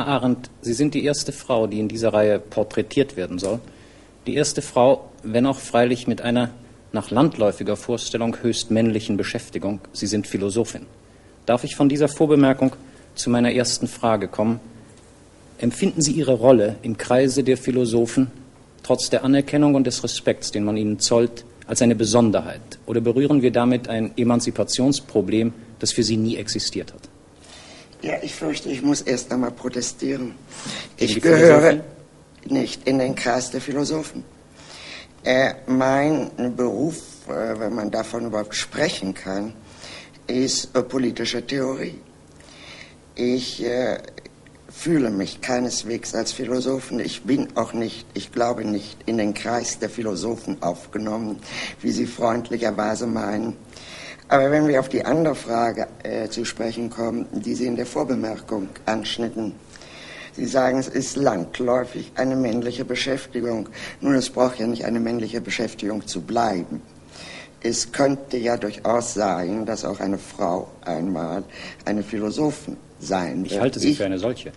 Hannah Arendt, Sie sind die erste Frau, die in dieser Reihe porträtiert werden soll. Die erste Frau, wenn auch freilich mit einer nach landläufiger Vorstellung höchst männlichen Beschäftigung. Sie sind Philosophin. Darf ich von dieser Vorbemerkung zu meiner ersten Frage kommen? Empfinden Sie Ihre Rolle im Kreise der Philosophen trotz der Anerkennung und des Respekts, den man ihnen zollt, als eine Besonderheit? Oder berühren wir damit ein Emanzipationsproblem, das für Sie nie existiert hat? Ja, ich fürchte, ich muss erst einmal protestieren. Ich gehöre nicht in den Kreis der Philosophen. Äh, mein Beruf, äh, wenn man davon überhaupt sprechen kann, ist äh, politische Theorie. Ich äh, fühle mich keineswegs als Philosophen. Ich bin auch nicht, ich glaube nicht, in den Kreis der Philosophen aufgenommen, wie Sie freundlicherweise meinen. Aber wenn wir auf die andere Frage äh, zu sprechen kommen, die Sie in der Vorbemerkung anschnitten, Sie sagen, es ist landläufig eine männliche Beschäftigung. Nun, es braucht ja nicht eine männliche Beschäftigung zu bleiben. Es könnte ja durchaus sein, dass auch eine Frau einmal eine Philosophin sein wird. Ich halte sie ich, für eine solche.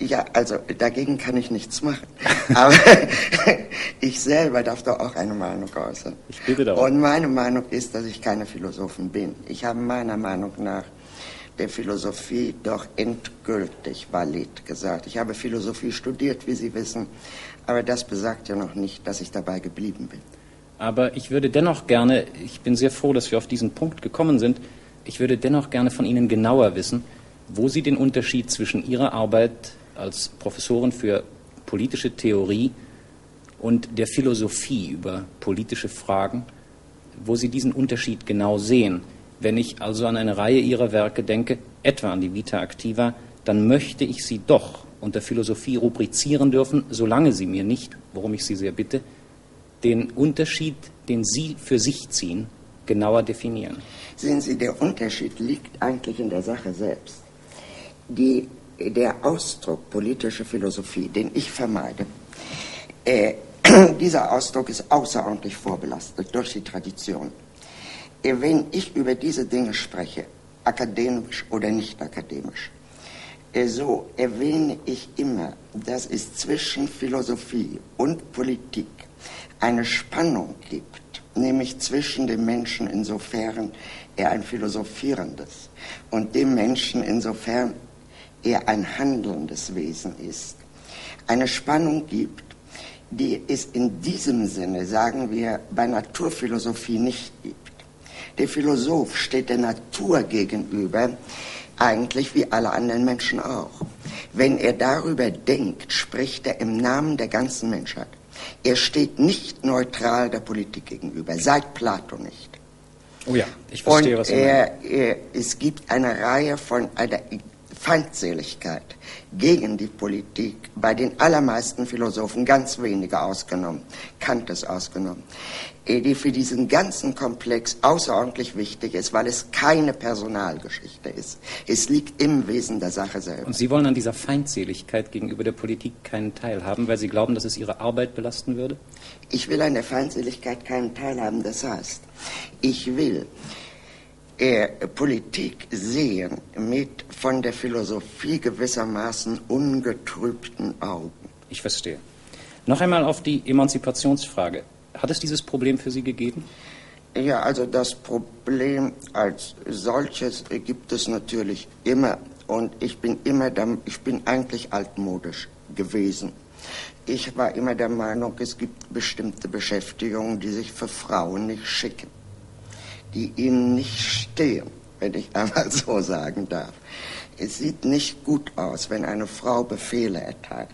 Ja, also dagegen kann ich nichts machen. Aber ich selber darf doch auch eine Meinung äußern. Ich bitte darum. Und meine Meinung ist, dass ich keine Philosophin bin. Ich habe meiner Meinung nach der Philosophie doch endgültig valid gesagt. Ich habe Philosophie studiert, wie Sie wissen, aber das besagt ja noch nicht, dass ich dabei geblieben bin. Aber ich würde dennoch gerne, ich bin sehr froh, dass wir auf diesen Punkt gekommen sind, ich würde dennoch gerne von Ihnen genauer wissen, wo Sie den Unterschied zwischen Ihrer Arbeit als Professorin für politische Theorie und der Philosophie über politische Fragen, wo Sie diesen Unterschied genau sehen. Wenn ich also an eine Reihe Ihrer Werke denke, etwa an die Vita Activa, dann möchte ich sie doch unter Philosophie rubrizieren dürfen, solange Sie mir nicht, worum ich Sie sehr bitte, den Unterschied, den Sie für sich ziehen, genauer definieren. Sehen Sie, der Unterschied liegt eigentlich in der Sache selbst. Die, der Ausdruck politische Philosophie, den ich vermeide, äh, dieser Ausdruck ist außerordentlich vorbelastet durch die Tradition. Wenn ich über diese Dinge spreche, akademisch oder nicht akademisch, äh, so erwähne ich immer, dass es zwischen Philosophie und Politik eine Spannung gibt, nämlich zwischen dem Menschen insofern er ein philosophierendes und dem Menschen insofern er ein handelndes Wesen ist. Eine Spannung gibt, die es in diesem Sinne, sagen wir, bei Naturphilosophie nicht gibt. Der Philosoph steht der Natur gegenüber, eigentlich wie alle anderen Menschen auch. Wenn er darüber denkt, spricht er im Namen der ganzen Menschheit. Er steht nicht neutral der Politik gegenüber, seit Plato nicht. Oh ja, ich verstehe, Und was meinen. Er, es gibt eine Reihe von einer Feindseligkeit gegen die Politik bei den allermeisten Philosophen, ganz wenige ausgenommen, Kant ist ausgenommen, die für diesen ganzen Komplex außerordentlich wichtig ist, weil es keine Personalgeschichte ist. Es liegt im Wesen der Sache selbst. Und Sie wollen an dieser Feindseligkeit gegenüber der Politik keinen Teil haben, weil Sie glauben, dass es Ihre Arbeit belasten würde? Ich will an der Feindseligkeit keinen Teil haben. Das heißt, ich will äh, Politik sehen mit von der Philosophie gewissermaßen ungetrübten Augen. Ich verstehe. Noch einmal auf die Emanzipationsfrage. Hat es dieses Problem für Sie gegeben? Ja, also das Problem als solches gibt es natürlich immer. Und ich bin immer, der, ich bin eigentlich altmodisch gewesen. Ich war immer der Meinung, es gibt bestimmte Beschäftigungen, die sich für Frauen nicht schicken die ihnen nicht stehen, wenn ich einmal so sagen darf. Es sieht nicht gut aus, wenn eine Frau Befehle erteilt.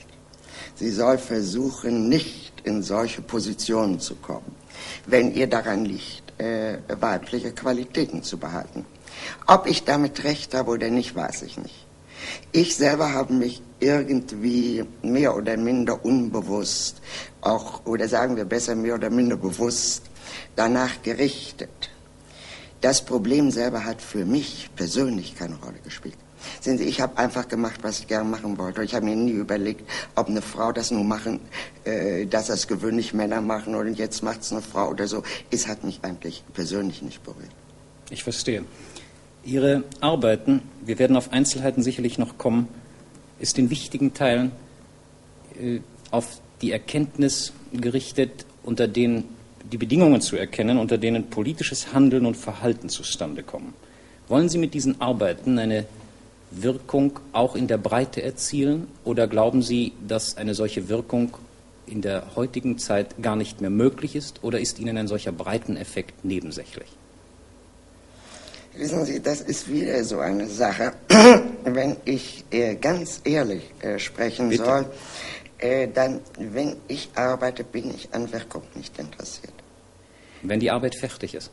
Sie soll versuchen, nicht in solche Positionen zu kommen, wenn ihr daran liegt, äh, weibliche Qualitäten zu behalten. Ob ich damit recht habe oder nicht, weiß ich nicht. Ich selber habe mich irgendwie mehr oder minder unbewusst, auch, oder sagen wir besser mehr oder minder bewusst, danach gerichtet. Das Problem selber hat für mich persönlich keine Rolle gespielt. Sehen Sie, ich habe einfach gemacht, was ich gerne machen wollte. Ich habe mir nie überlegt, ob eine Frau das nur machen, äh, dass das gewöhnlich Männer machen oder jetzt macht es eine Frau oder so. Es hat mich eigentlich persönlich nicht berührt. Ich verstehe. Ihre Arbeiten, wir werden auf Einzelheiten sicherlich noch kommen, ist in wichtigen Teilen äh, auf die Erkenntnis gerichtet, unter denen die Bedingungen zu erkennen, unter denen politisches Handeln und Verhalten zustande kommen. Wollen Sie mit diesen Arbeiten eine Wirkung auch in der Breite erzielen oder glauben Sie, dass eine solche Wirkung in der heutigen Zeit gar nicht mehr möglich ist oder ist Ihnen ein solcher Breiteneffekt nebensächlich? Wissen Sie, das ist wieder so eine Sache. Wenn ich äh, ganz ehrlich äh, sprechen Bitte. soll, äh, dann, wenn ich arbeite, bin ich an Wirkung nicht interessiert. Wenn die Arbeit fertig ist?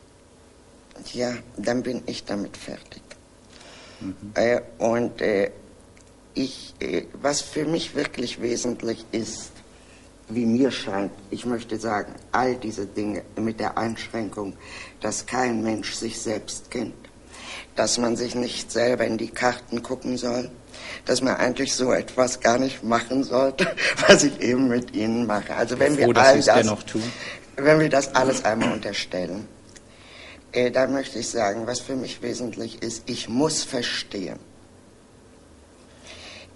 Ja, dann bin ich damit fertig. Mhm. Äh, und äh, ich, äh, was für mich wirklich wesentlich ist, wie mir scheint, ich möchte sagen, all diese Dinge mit der Einschränkung, dass kein Mensch sich selbst kennt, dass man sich nicht selber in die Karten gucken soll, dass man eigentlich so etwas gar nicht machen sollte, was ich eben mit Ihnen mache. Also wenn froh, wir all das, wenn wir das alles einmal unterstellen, äh, dann möchte ich sagen, was für mich wesentlich ist, ich muss verstehen.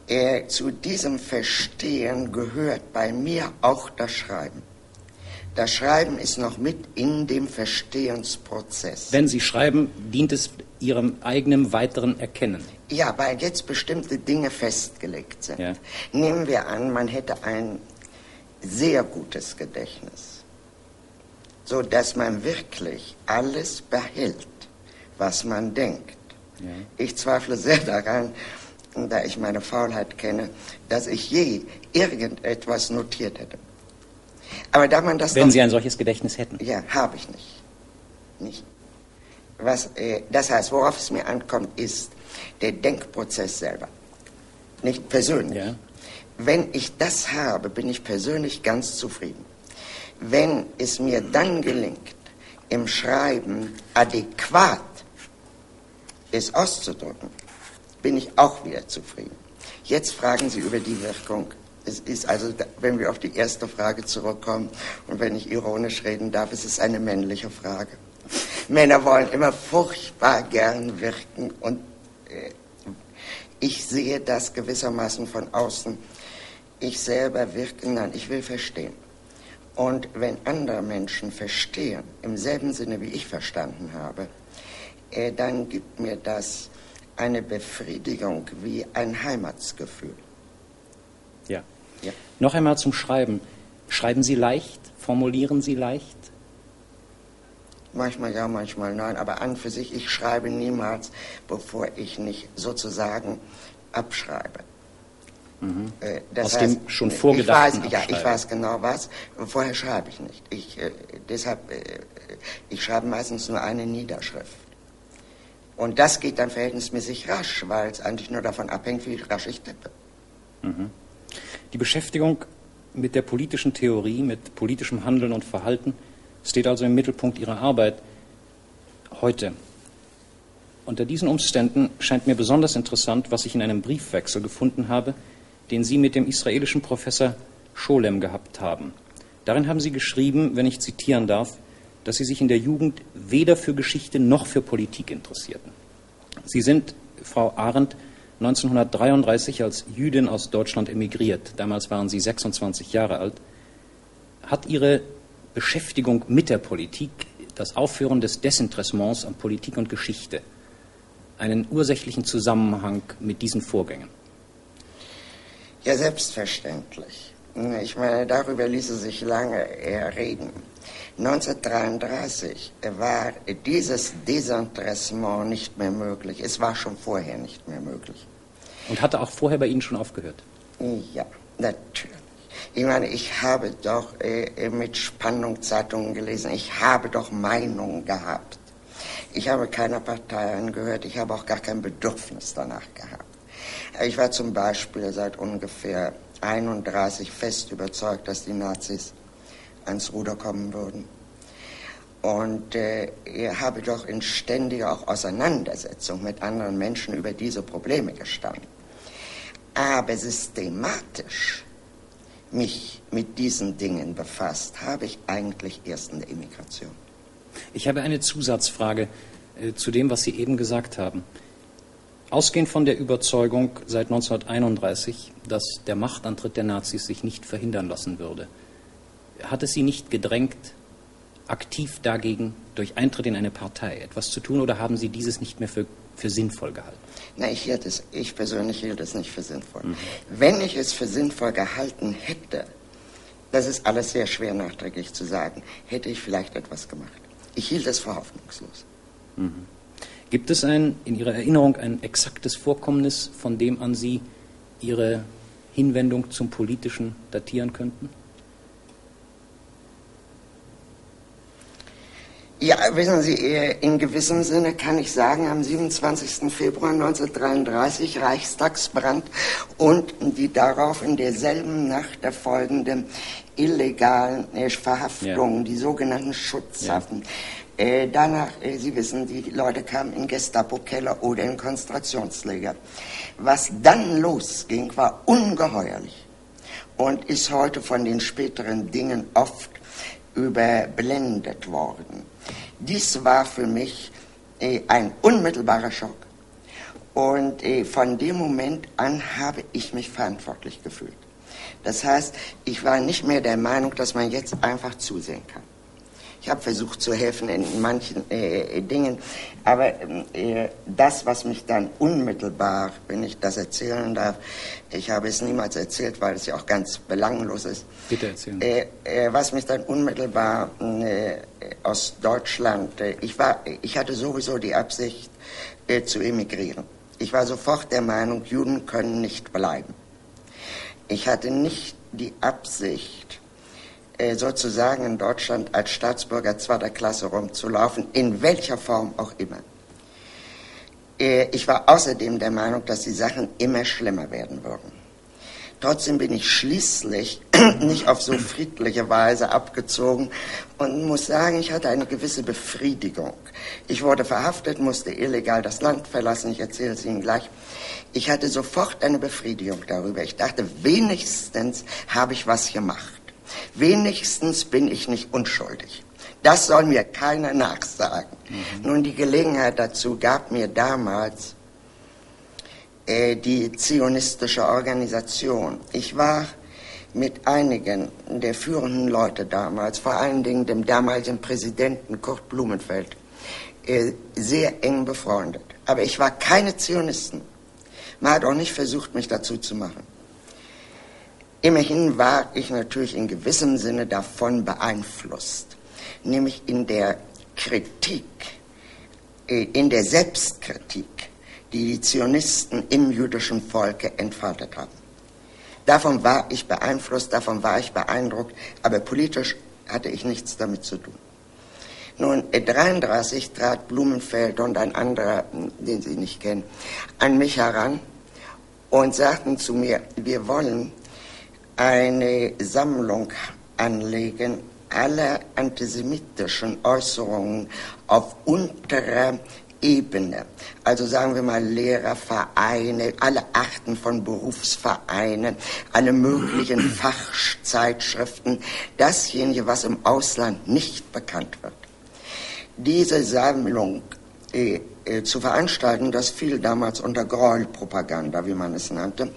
Äh, zu diesem Verstehen gehört bei mir auch das Schreiben. Das Schreiben ist noch mit in dem Verstehensprozess. Wenn Sie schreiben, dient es Ihrem eigenen weiteren Erkennen. Ja, weil jetzt bestimmte Dinge festgelegt sind. Ja. Nehmen wir an, man hätte ein sehr gutes Gedächtnis, so dass man wirklich alles behält, was man denkt. Ja. Ich zweifle sehr daran, da ich meine Faulheit kenne, dass ich je irgendetwas notiert hätte. Aber da man das Wenn Sie ein solches Gedächtnis hätten. Ja, habe ich nicht. Nicht. Was, äh, das heißt, worauf es mir ankommt, ist der Denkprozess selber. Nicht persönlich. Ja. Wenn ich das habe, bin ich persönlich ganz zufrieden. Wenn es mir dann gelingt, im Schreiben adäquat es auszudrücken, bin ich auch wieder zufrieden. Jetzt fragen Sie über die Wirkung es ist also, wenn wir auf die erste Frage zurückkommen und wenn ich ironisch reden darf, es ist eine männliche Frage. Männer wollen immer furchtbar gern wirken und äh, ich sehe das gewissermaßen von außen. Ich selber wirke, nein, ich will verstehen. Und wenn andere Menschen verstehen, im selben Sinne wie ich verstanden habe, äh, dann gibt mir das eine Befriedigung wie ein Heimatsgefühl. Ja. Noch einmal zum Schreiben. Schreiben Sie leicht? Formulieren Sie leicht? Manchmal ja, manchmal nein, aber an für sich, ich schreibe niemals, bevor ich nicht sozusagen abschreibe. Mhm. Äh, Aus heißt, dem schon vorgedachten ich weiß, Ja, ich weiß genau was. Vorher schreibe ich nicht. Ich, äh, deshalb, äh, ich schreibe meistens nur eine Niederschrift. Und das geht dann verhältnismäßig rasch, weil es eigentlich nur davon abhängt, wie rasch ich tippe. Mhm. Die Beschäftigung mit der politischen Theorie, mit politischem Handeln und Verhalten steht also im Mittelpunkt Ihrer Arbeit heute. Unter diesen Umständen scheint mir besonders interessant, was ich in einem Briefwechsel gefunden habe, den Sie mit dem israelischen Professor Scholem gehabt haben. Darin haben Sie geschrieben, wenn ich zitieren darf, dass Sie sich in der Jugend weder für Geschichte noch für Politik interessierten. Sie sind, Frau Arendt, 1933 als Jüdin aus Deutschland emigriert. Damals waren Sie 26 Jahre alt. Hat Ihre Beschäftigung mit der Politik, das Aufhören des Desinteressements an Politik und Geschichte, einen ursächlichen Zusammenhang mit diesen Vorgängen? Ja, selbstverständlich. Ich meine, darüber ließe sich lange reden. 1933 war dieses Desinteressement nicht mehr möglich. Es war schon vorher nicht mehr möglich. Und hatte auch vorher bei Ihnen schon aufgehört? Ja, natürlich. Ich meine, ich habe doch äh, mit Spannung Zeitungen gelesen. Ich habe doch Meinungen gehabt. Ich habe keiner Partei angehört. Ich habe auch gar kein Bedürfnis danach gehabt. Ich war zum Beispiel seit ungefähr 31 fest überzeugt, dass die Nazis ans Ruder kommen würden. Und äh, ich habe doch in ständiger auch Auseinandersetzung mit anderen Menschen über diese Probleme gestanden. Aber systematisch mich mit diesen Dingen befasst, habe ich eigentlich erst in der Immigration. Ich habe eine Zusatzfrage äh, zu dem, was Sie eben gesagt haben. Ausgehend von der Überzeugung seit 1931, dass der Machtantritt der Nazis sich nicht verhindern lassen würde, hat es Sie nicht gedrängt, aktiv dagegen durch Eintritt in eine Partei etwas zu tun oder haben Sie dieses nicht mehr für, für sinnvoll gehalten? Nein, ich, hielt es, ich persönlich hielt es nicht für sinnvoll. Mhm. Wenn ich es für sinnvoll gehalten hätte, das ist alles sehr schwer nachträglich zu sagen, hätte ich vielleicht etwas gemacht. Ich hielt es für hoffnungslos. Mhm. Gibt es ein, in Ihrer Erinnerung ein exaktes Vorkommnis, von dem an Sie Ihre Hinwendung zum Politischen datieren könnten? Ja, wissen Sie, äh, in gewissem Sinne kann ich sagen, am 27. Februar 1933 Reichstagsbrand und die darauf in derselben Nacht erfolgenden illegalen äh, Verhaftungen, ja. die sogenannten Schutzhafen. Ja. Äh, danach, äh, Sie wissen, die Leute kamen in Gestapo-Keller oder in Konzentrationslager. Was dann losging, war ungeheuerlich und ist heute von den späteren Dingen oft überblendet worden. Dies war für mich äh, ein unmittelbarer Schock. Und äh, von dem Moment an habe ich mich verantwortlich gefühlt. Das heißt, ich war nicht mehr der Meinung, dass man jetzt einfach zusehen kann. Ich habe versucht zu helfen in manchen äh, Dingen, aber äh, das, was mich dann unmittelbar, wenn ich das erzählen darf, ich habe es niemals erzählt, weil es ja auch ganz belanglos ist. Bitte erzählen. Äh, äh was mich dann unmittelbar äh, aus Deutschland, äh, ich war, ich hatte sowieso die Absicht zu emigrieren. Ich war sofort der Meinung, Juden können nicht bleiben. Ich hatte nicht die Absicht, äh, sozusagen in Deutschland als Staatsbürger zweiter Klasse rumzulaufen, in welcher Form auch immer. Äh, ich war außerdem der Meinung, dass die Sachen immer schlimmer werden würden. Trotzdem bin ich schließlich nicht auf so friedliche Weise abgezogen und muss sagen, ich hatte eine gewisse Befriedigung. Ich wurde verhaftet, musste illegal das Land verlassen, ich erzähle es Ihnen gleich. Ich hatte sofort eine Befriedigung darüber. Ich dachte, wenigstens habe ich was gemacht. Wenigstens bin ich nicht unschuldig. Das soll mir keiner nachsagen. Mhm. Nun, die Gelegenheit dazu gab mir damals die zionistische Organisation. Ich war mit einigen der führenden Leute damals, vor allen Dingen dem damaligen Präsidenten Kurt Blumenfeld, äh, sehr eng befreundet. Aber ich war keine Zionisten. Man hat auch nicht versucht, mich dazu zu machen. Immerhin war ich natürlich in gewissem Sinne davon beeinflusst, nämlich in der Kritik, äh, in der Selbstkritik, die die Zionisten im jüdischen Volke entfaltet haben. Davon war ich beeinflusst, davon war ich beeindruckt, aber politisch hatte ich nichts damit zu tun. Nun, 1933 trat Blumenfeld und ein anderer, den Sie nicht kennen, an mich heran und sagten zu mir, wir wollen eine Sammlung anlegen aller antisemitischen Äußerungen auf unterer Ebene. Also sagen wir mal Lehrervereine, alle Arten von Berufsvereinen, alle möglichen Fachzeitschriften, dasjenige, was im Ausland nicht bekannt wird. Diese Sammlung äh, äh, zu veranstalten, das fiel damals unter Gräuelpropaganda, wie man es nannte.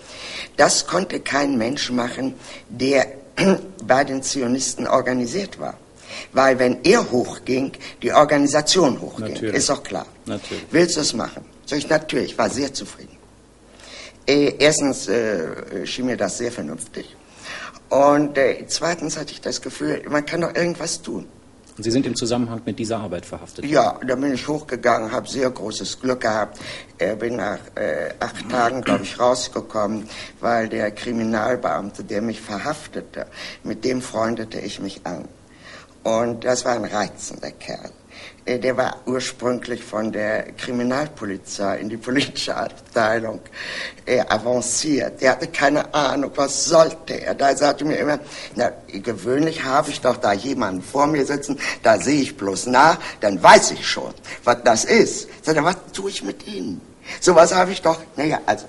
Das konnte kein Mensch machen, der bei den Zionisten organisiert war. Weil wenn er hochging, die Organisation hochging. Natürlich. Ist doch klar. Natürlich. Willst du es machen? So ich natürlich, war sehr zufrieden. Äh, erstens äh, schien mir das sehr vernünftig. Und äh, zweitens hatte ich das Gefühl, man kann doch irgendwas tun. Und Sie sind im Zusammenhang mit dieser Arbeit verhaftet? Ja, da bin ich hochgegangen, habe sehr großes Glück gehabt. Äh, bin nach äh, acht Tagen, glaube ich, rausgekommen, weil der Kriminalbeamte, der mich verhaftete, mit dem freundete ich mich an. Und das war ein reizender Kerl. Äh, der war ursprünglich von der Kriminalpolizei in die politische Abteilung äh, avanciert. Der hatte keine Ahnung, was sollte er. Da sagte mir immer, na, gewöhnlich habe ich doch da jemanden vor mir sitzen, da sehe ich bloß nach, dann weiß ich schon, was das ist. Sag, was tue ich mit Ihnen? Sowas habe ich doch, naja, also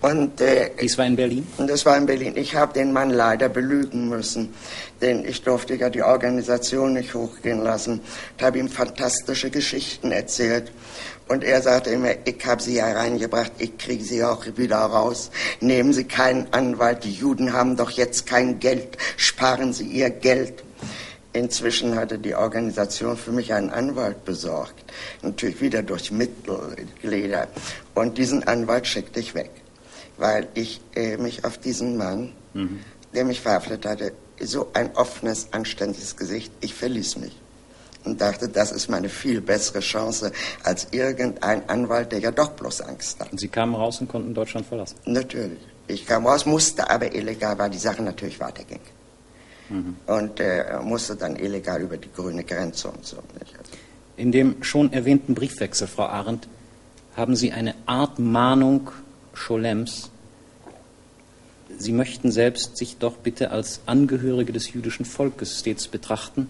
Und, äh, Dies war in Berlin? Das war in Berlin. Ich habe den Mann leider belügen müssen, denn ich durfte ja die Organisation nicht hochgehen lassen. Ich habe ihm fantastische Geschichten erzählt. Und er sagte immer, ich habe sie hereingebracht, ich kriege sie auch wieder raus. Nehmen Sie keinen Anwalt, die Juden haben doch jetzt kein Geld, sparen Sie Ihr Geld. Inzwischen hatte die Organisation für mich einen Anwalt besorgt. Natürlich wieder durch Mitglieder. Und diesen Anwalt schickte ich weg, weil ich äh, mich auf diesen Mann, mhm. der mich verhaftet hatte, so ein offenes, anständiges Gesicht, ich verließ mich und dachte, das ist meine viel bessere Chance als irgendein Anwalt, der ja doch bloß Angst hat. Und Sie kamen raus und konnten Deutschland verlassen? Natürlich. Ich kam raus, musste aber illegal, weil die Sache natürlich weiterging. Mhm. Und äh, musste dann illegal über die grüne Grenze und so. In dem schon erwähnten Briefwechsel, Frau Arendt, haben Sie eine Art Mahnung Scholems. Sie möchten selbst sich doch bitte als Angehörige des jüdischen Volkes stets betrachten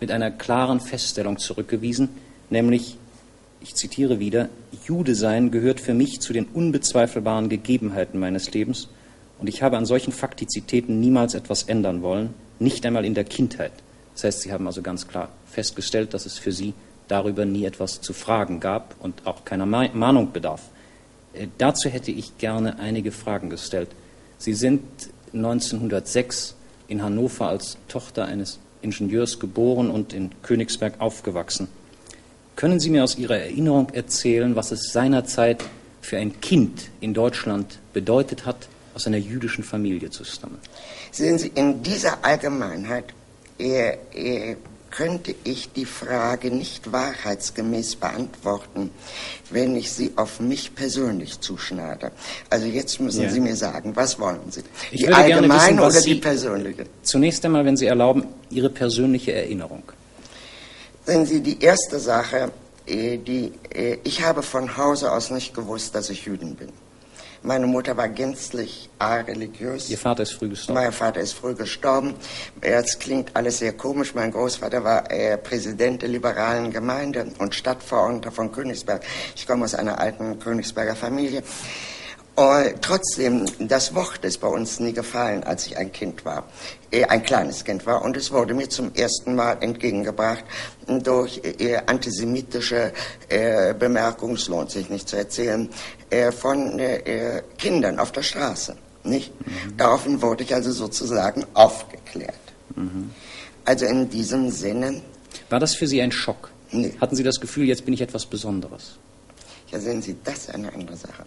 mit einer klaren Feststellung zurückgewiesen, nämlich, ich zitiere wieder, Jude sein gehört für mich zu den unbezweifelbaren Gegebenheiten meines Lebens und ich habe an solchen Faktizitäten niemals etwas ändern wollen, nicht einmal in der Kindheit. Das heißt, Sie haben also ganz klar festgestellt, dass es für Sie darüber nie etwas zu fragen gab und auch keiner Mahnung bedarf. Äh, dazu hätte ich gerne einige Fragen gestellt. Sie sind 1906 in Hannover als Tochter eines Ingenieurs geboren und in Königsberg aufgewachsen. Können Sie mir aus Ihrer Erinnerung erzählen, was es seinerzeit für ein Kind in Deutschland bedeutet hat, aus einer jüdischen Familie zu stammen? Sehen Sie, in dieser Allgemeinheit äh, äh, könnte ich die Frage nicht wahrheitsgemäß beantworten, wenn ich sie auf mich persönlich zuschneide. Also jetzt müssen ja. Sie mir sagen, was wollen Sie? Ich die allgemeine wissen, oder die persönliche? Zunächst einmal, wenn Sie erlauben, Ihre persönliche Erinnerung. Sehen Sie, die erste Sache, äh, die, äh, ich habe von Hause aus nicht gewusst, dass ich Jüdin bin. Meine Mutter war gänzlich religiös. Ihr Vater ist früh gestorben? Mein Vater ist früh gestorben. Jetzt klingt alles sehr komisch. Mein Großvater war äh, Präsident der liberalen Gemeinde und Stadtverordneter von Königsberg. Ich komme aus einer alten Königsberger Familie. Und trotzdem, das Wort ist bei uns nie gefallen, als ich ein Kind war, äh, ein kleines Kind war. Und es wurde mir zum ersten Mal entgegengebracht durch äh, antisemitische äh, Bemerkungen, es lohnt sich nicht zu erzählen, äh, von Kindern auf der Straße. Nicht? Mhm. Daraufhin wurde ich also sozusagen aufgeklärt. Mhm. Also in diesem Sinne. War das für Sie ein Schock? Nee. Hatten Sie das Gefühl, jetzt bin ich etwas Besonderes? Ja, sehen Sie, das ist eine andere Sache.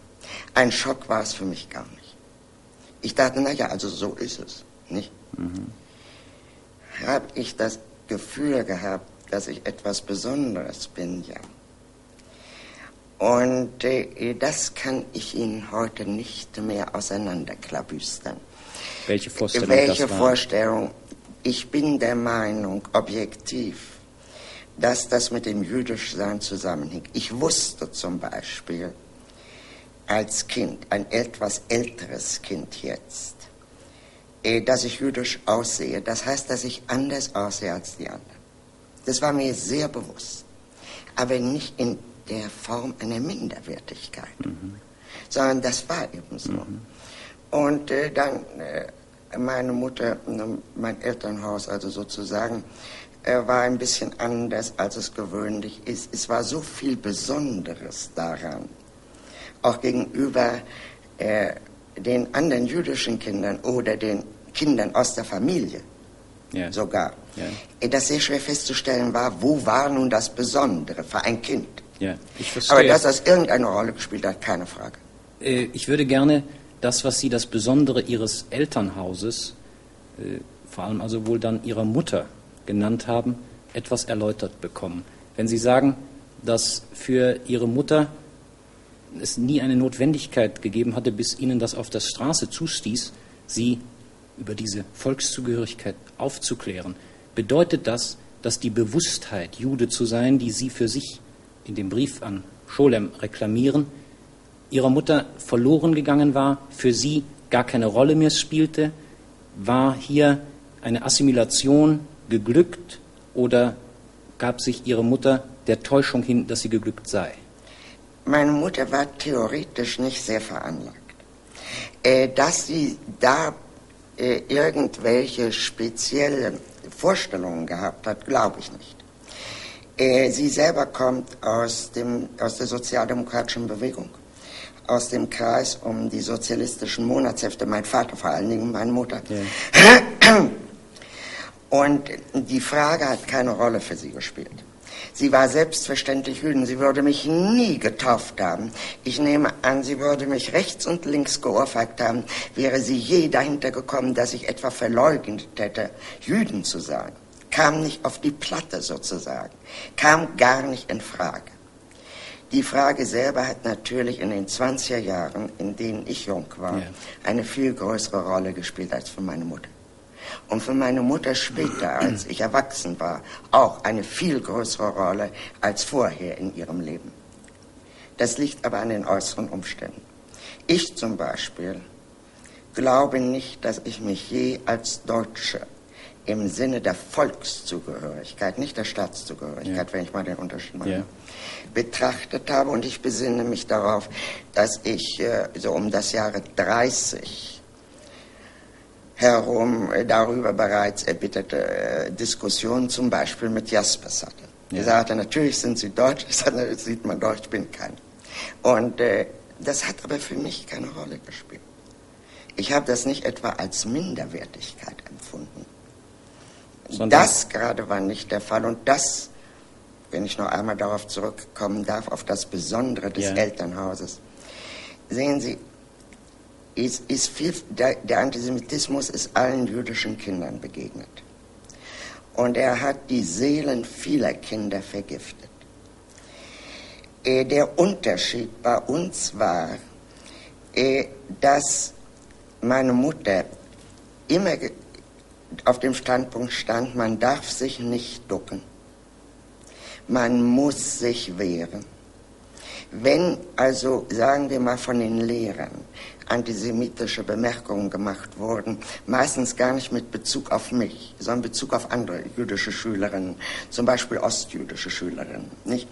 Ein Schock war es für mich gar nicht. Ich dachte, naja, also so ist es, nicht? Mhm. Habe ich das Gefühl gehabt, dass ich etwas Besonderes bin, ja. Und äh, das kann ich Ihnen heute nicht mehr auseinanderklabüstern. Welche Vorstellung? Welche Vorstellung? Ich bin der Meinung, objektiv, dass das mit dem Jüdischsein zusammenhängt. Ich wusste zum Beispiel als Kind, ein etwas älteres Kind jetzt, dass ich jüdisch aussehe. Das heißt, dass ich anders aussehe als die anderen. Das war mir sehr bewusst. Aber nicht in der Form einer Minderwertigkeit, mhm. sondern das war eben so. Mhm. Und äh, dann äh, meine Mutter, mein Elternhaus also sozusagen, er war ein bisschen anders, als es gewöhnlich ist. Es war so viel Besonderes daran, auch gegenüber äh, den anderen jüdischen Kindern oder den Kindern aus der Familie yeah. sogar. Äh, dass sehr schwer festzustellen war, wo war nun das Besondere für ein Kind. Yeah. Aber dass das irgendeine Rolle gespielt hat, keine Frage. Äh, ich würde gerne das, was Sie das Besondere Ihres Elternhauses, äh, vor allem also wohl dann Ihrer Mutter, genannt haben, etwas erläutert bekommen. Wenn Sie sagen, dass für Ihre Mutter es nie eine Notwendigkeit gegeben hatte, bis Ihnen das auf der Straße zustieß, Sie über diese Volkszugehörigkeit aufzuklären, bedeutet das, dass die Bewusstheit, Jude zu sein, die Sie für sich in dem Brief an Scholem reklamieren, Ihrer Mutter verloren gegangen war, für Sie gar keine Rolle mehr spielte, war hier eine Assimilation geglückt oder gab sich Ihre Mutter der Täuschung hin, dass sie geglückt sei? Meine Mutter war theoretisch nicht sehr veranlagt. Äh, dass sie da äh, irgendwelche speziellen Vorstellungen gehabt hat, glaube ich nicht. Äh, sie selber kommt aus, dem, aus der sozialdemokratischen Bewegung, aus dem Kreis um die sozialistischen Monatshefte, mein Vater vor allen Dingen, meine Mutter. Ja. Und die Frage hat keine Rolle für sie gespielt. Sie war selbstverständlich Jüdin. Sie würde mich nie getauft haben. Ich nehme an, sie würde mich rechts und links geohrfeigt haben, wäre sie je dahinter gekommen, dass ich etwa verleugnet hätte, Jüden zu sein. Kam nicht auf die Platte sozusagen. Kam gar nicht in Frage. Die Frage selber hat natürlich in den 20er Jahren, in denen ich jung war, ja. eine viel größere Rolle gespielt als für meine Mutter und für meine Mutter später, als ich erwachsen war, auch eine viel größere Rolle als vorher in ihrem Leben. Das liegt aber an den äußeren Umständen. Ich zum Beispiel glaube nicht, dass ich mich je als Deutsche im Sinne der Volkszugehörigkeit, nicht der Staatszugehörigkeit, ja. wenn ich mal den Unterschied mache, ja. betrachtet habe. Und ich besinne mich darauf, dass ich äh, so um das Jahre 30 herum äh, darüber bereits erbitterte äh, Diskussionen, zum Beispiel mit Jaspers hatte. Ja. Er sagte, natürlich sind Sie Deutsch. Sagte, das sieht man Deutsch, ich bin kein. Und äh, das hat aber für mich keine Rolle gespielt. Ich habe das nicht etwa als Minderwertigkeit empfunden. Sondern das gerade war nicht der Fall. Und das, wenn ich noch einmal darauf zurückkommen darf, auf das Besondere des ja. Elternhauses. Sehen Sie, ist, ist viel, der, der Antisemitismus ist allen jüdischen Kindern begegnet. Und er hat die Seelen vieler Kinder vergiftet. Äh, der Unterschied bei uns war, äh, dass meine Mutter immer auf dem Standpunkt stand, man darf sich nicht ducken. Man muss sich wehren. Wenn also, sagen wir mal von den Lehrern, antisemitische Bemerkungen gemacht wurden, meistens gar nicht mit Bezug auf mich, sondern Bezug auf andere jüdische Schülerinnen, zum Beispiel ostjüdische Schülerinnen, nicht?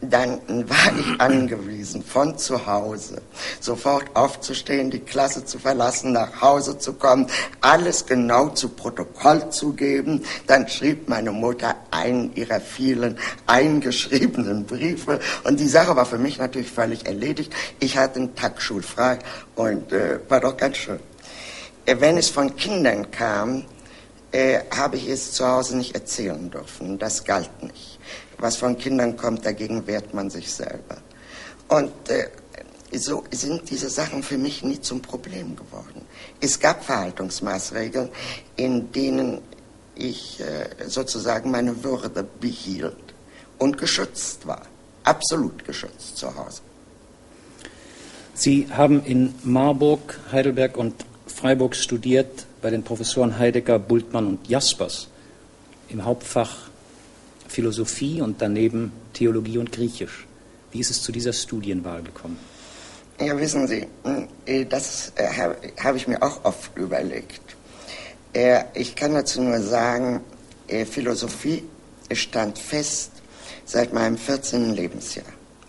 Dann war ich angewiesen, von zu Hause sofort aufzustehen, die Klasse zu verlassen, nach Hause zu kommen, alles genau zu Protokoll zu geben. Dann schrieb meine Mutter einen ihrer vielen eingeschriebenen Briefe und die Sache war für mich natürlich völlig erledigt. Ich hatte einen Tag schulfrei und äh, war doch ganz schön. Äh, wenn es von Kindern kam, äh, habe ich es zu Hause nicht erzählen dürfen. Das galt nicht was von Kindern kommt, dagegen wehrt man sich selber. Und äh, so sind diese Sachen für mich nie zum Problem geworden. Es gab Verhaltungsmaßregeln, in denen ich äh, sozusagen meine Würde behielt und geschützt war. Absolut geschützt zu Hause. Sie haben in Marburg, Heidelberg und Freiburg studiert bei den Professoren Heidegger, Bultmann und Jaspers im Hauptfach Philosophie und daneben Theologie und Griechisch. Wie ist es zu dieser Studienwahl gekommen? Ja, wissen Sie, äh, das äh, habe ich mir auch oft überlegt. Äh, ich kann dazu nur sagen, Philosophie stand fest seit meinem 14. Lebensjahr.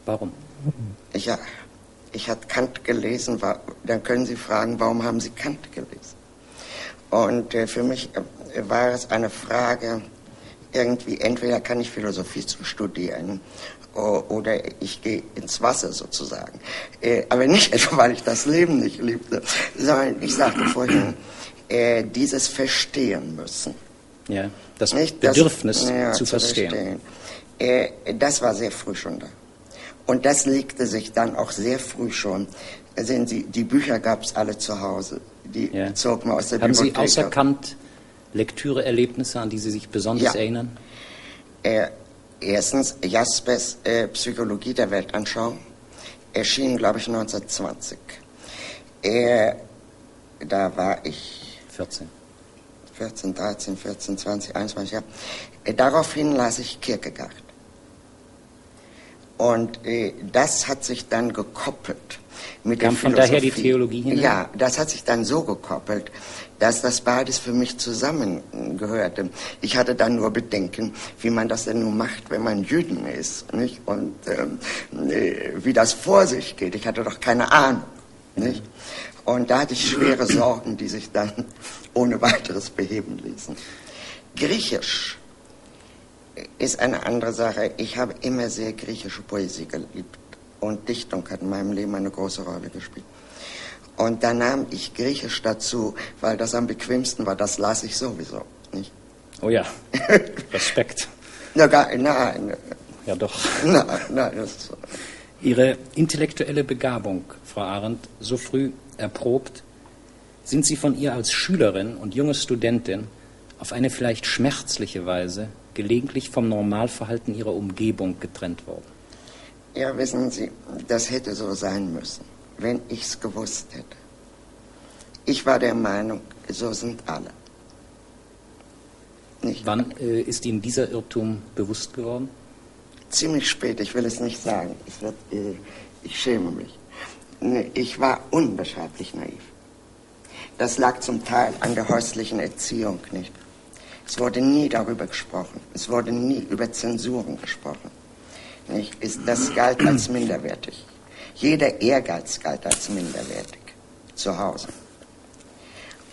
Warum? Ich, ich hatte Kant gelesen, dann können Sie fragen, warum haben Sie Kant gelesen? Und für mich war es eine Frage irgendwie, entweder kann ich Philosophie studieren oder ich gehe ins Wasser sozusagen. Äh, aber nicht etwa, weil ich das Leben nicht liebte, sondern ich sagte vorhin, äh, dieses Verstehen müssen. Ja, das nicht? Bedürfnis das, ja, zu, verstehen. verstehen. Äh, das war sehr früh schon da. Und das legte sich dann auch sehr früh schon. Sehen Sie, die Bücher gab es alle zu Hause. Die ja. zog man aus der Haben Bibliothek. Haben Sie außer Kant Lektüreerlebnisse, an die Sie sich besonders ja. erinnern? Äh, erstens Jaspers äh, Psychologie der Weltanschauung, erschien, glaube ich, 1920. Äh, da war ich 14. 14, 13, 14, 20, 21 Jahre. Äh, daraufhin las ich Kierkegaard. Und äh, das hat sich dann gekoppelt mit Kam der von daher die Theologie hinein? Ja, das hat sich dann so gekoppelt, dass das beides für mich zusammengehörte. Ich hatte dann nur Bedenken, wie man das denn nun macht, wenn man Jüden ist, nicht? Und ähm, äh, wie das vor sich geht. Ich hatte doch keine Ahnung, nicht? Und da hatte ich schwere Sorgen, die sich dann ohne weiteres beheben ließen. Griechisch ist eine andere Sache. Ich habe immer sehr griechische Poesie geliebt. Und Dichtung hat in meinem Leben eine große Rolle gespielt. Und da nahm ich Griechisch dazu, weil das am bequemsten war. Das las ich sowieso. Nicht? Oh ja, Respekt. Na, gar, nein. Ja, doch. Nein, nein. Das, Ihre intellektuelle Begabung, Frau Arendt, so früh erprobt, sind Sie von ihr als Schülerin und junge Studentin auf eine vielleicht schmerzliche Weise gelegentlich vom Normalverhalten Ihrer Umgebung getrennt worden. ja, wissen Sie, das hätte so sein müssen, wenn ich es gewusst hätte. Ich war der Meinung, so sind alle. Nicht? Wann äh, ist Ihnen dieser Irrtum bewusst geworden? Ziemlich spät, ich will es nicht sagen. Ich, werd, äh, ich schäme mich. Ich war unbeschreiblich naiv. Das lag zum Teil an der häuslichen Erziehung nicht. Es wurde nie darüber gesprochen. Es wurde nie über Zensuren gesprochen. Nicht? Das galt als minderwertig. Jeder Ehrgeiz galt als minderwertig zu Hause.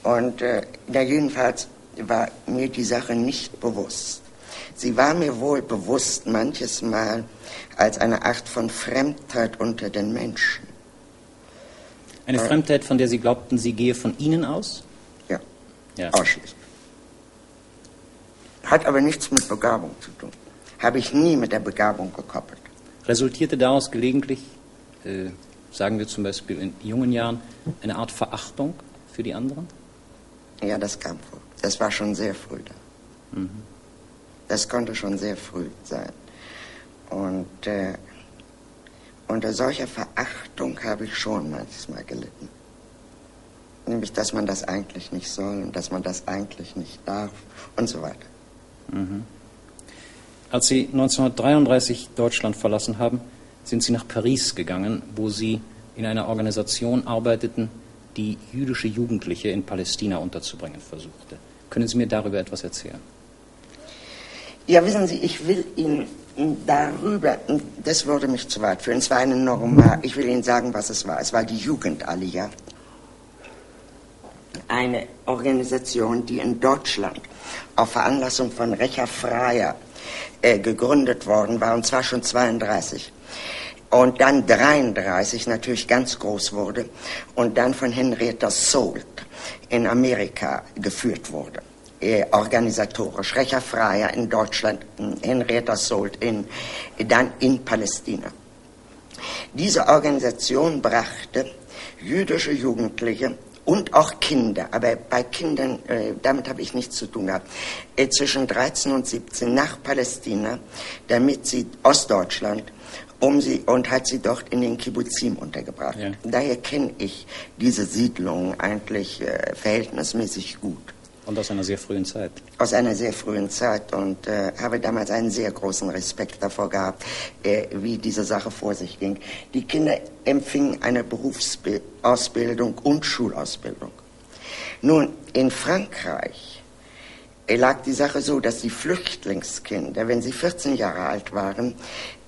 Und äh, ja, jedenfalls war mir die Sache nicht bewusst. Sie war mir wohl bewusst manches Mal als eine Art von Fremdheit unter den Menschen. Eine Fremdheit, von der Sie glaubten, sie gehe von Ihnen aus? Ja, Ja. ausschließlich. Hat aber nichts mit Begabung zu tun. Habe ich nie mit der Begabung gekoppelt. Resultierte daraus gelegentlich, äh, sagen wir zum Beispiel in jungen Jahren, eine Art Verachtung für die anderen? Ja, das kam vor. Das war schon sehr früh da. Das konnte schon sehr früh sein. Und äh, unter solcher Verachtung habe ich schon manches Mal gelitten. Nämlich, dass man das eigentlich nicht soll und dass man das eigentlich nicht darf und so weiter. Als Sie 1933 Deutschland verlassen haben, sind Sie nach Paris gegangen, wo Sie in einer Organisation arbeiteten, die jüdische Jugendliche in Palästina unterzubringen versuchte. Können Sie mir darüber etwas erzählen? Ja, wissen Sie, ich will Ihnen darüber, das würde mich zu weit führen, es war eine normal, ich will Ihnen sagen, was es war. Es war die Jugendallianz. Eine Organisation, die in Deutschland auf Veranlassung von Recha Freier äh, gegründet worden war, und zwar schon 32. Und dann 33 natürlich ganz groß wurde und dann von Henrietta Salt in Amerika geführt wurde äh, organisatorisch. Recha Freier in Deutschland, mh, Henrietta Salt in, dann in Palästina. Diese Organisation brachte jüdische Jugendliche und auch Kinder, aber bei Kindern, äh, damit habe ich nichts zu tun gehabt, äh, zwischen 13 und 17 nach Palästina, damit sie Ostdeutschland, um sie und hat sie dort in den Kibbuzim untergebracht. Ja. Daher kenne ich diese Siedlungen eigentlich äh, verhältnismäßig gut Und aus einer sehr frühen Zeit. aus einer sehr frühen Zeit und äh, habe damals einen sehr großen Respekt davor gehabt, äh, wie diese Sache vor sich ging. Die Kinder empfingen eine Berufsausbildung und Schulausbildung. Nun, in Frankreich äh, lag die Sache so, dass die Flüchtlingskinder, wenn sie 14 Jahre alt waren,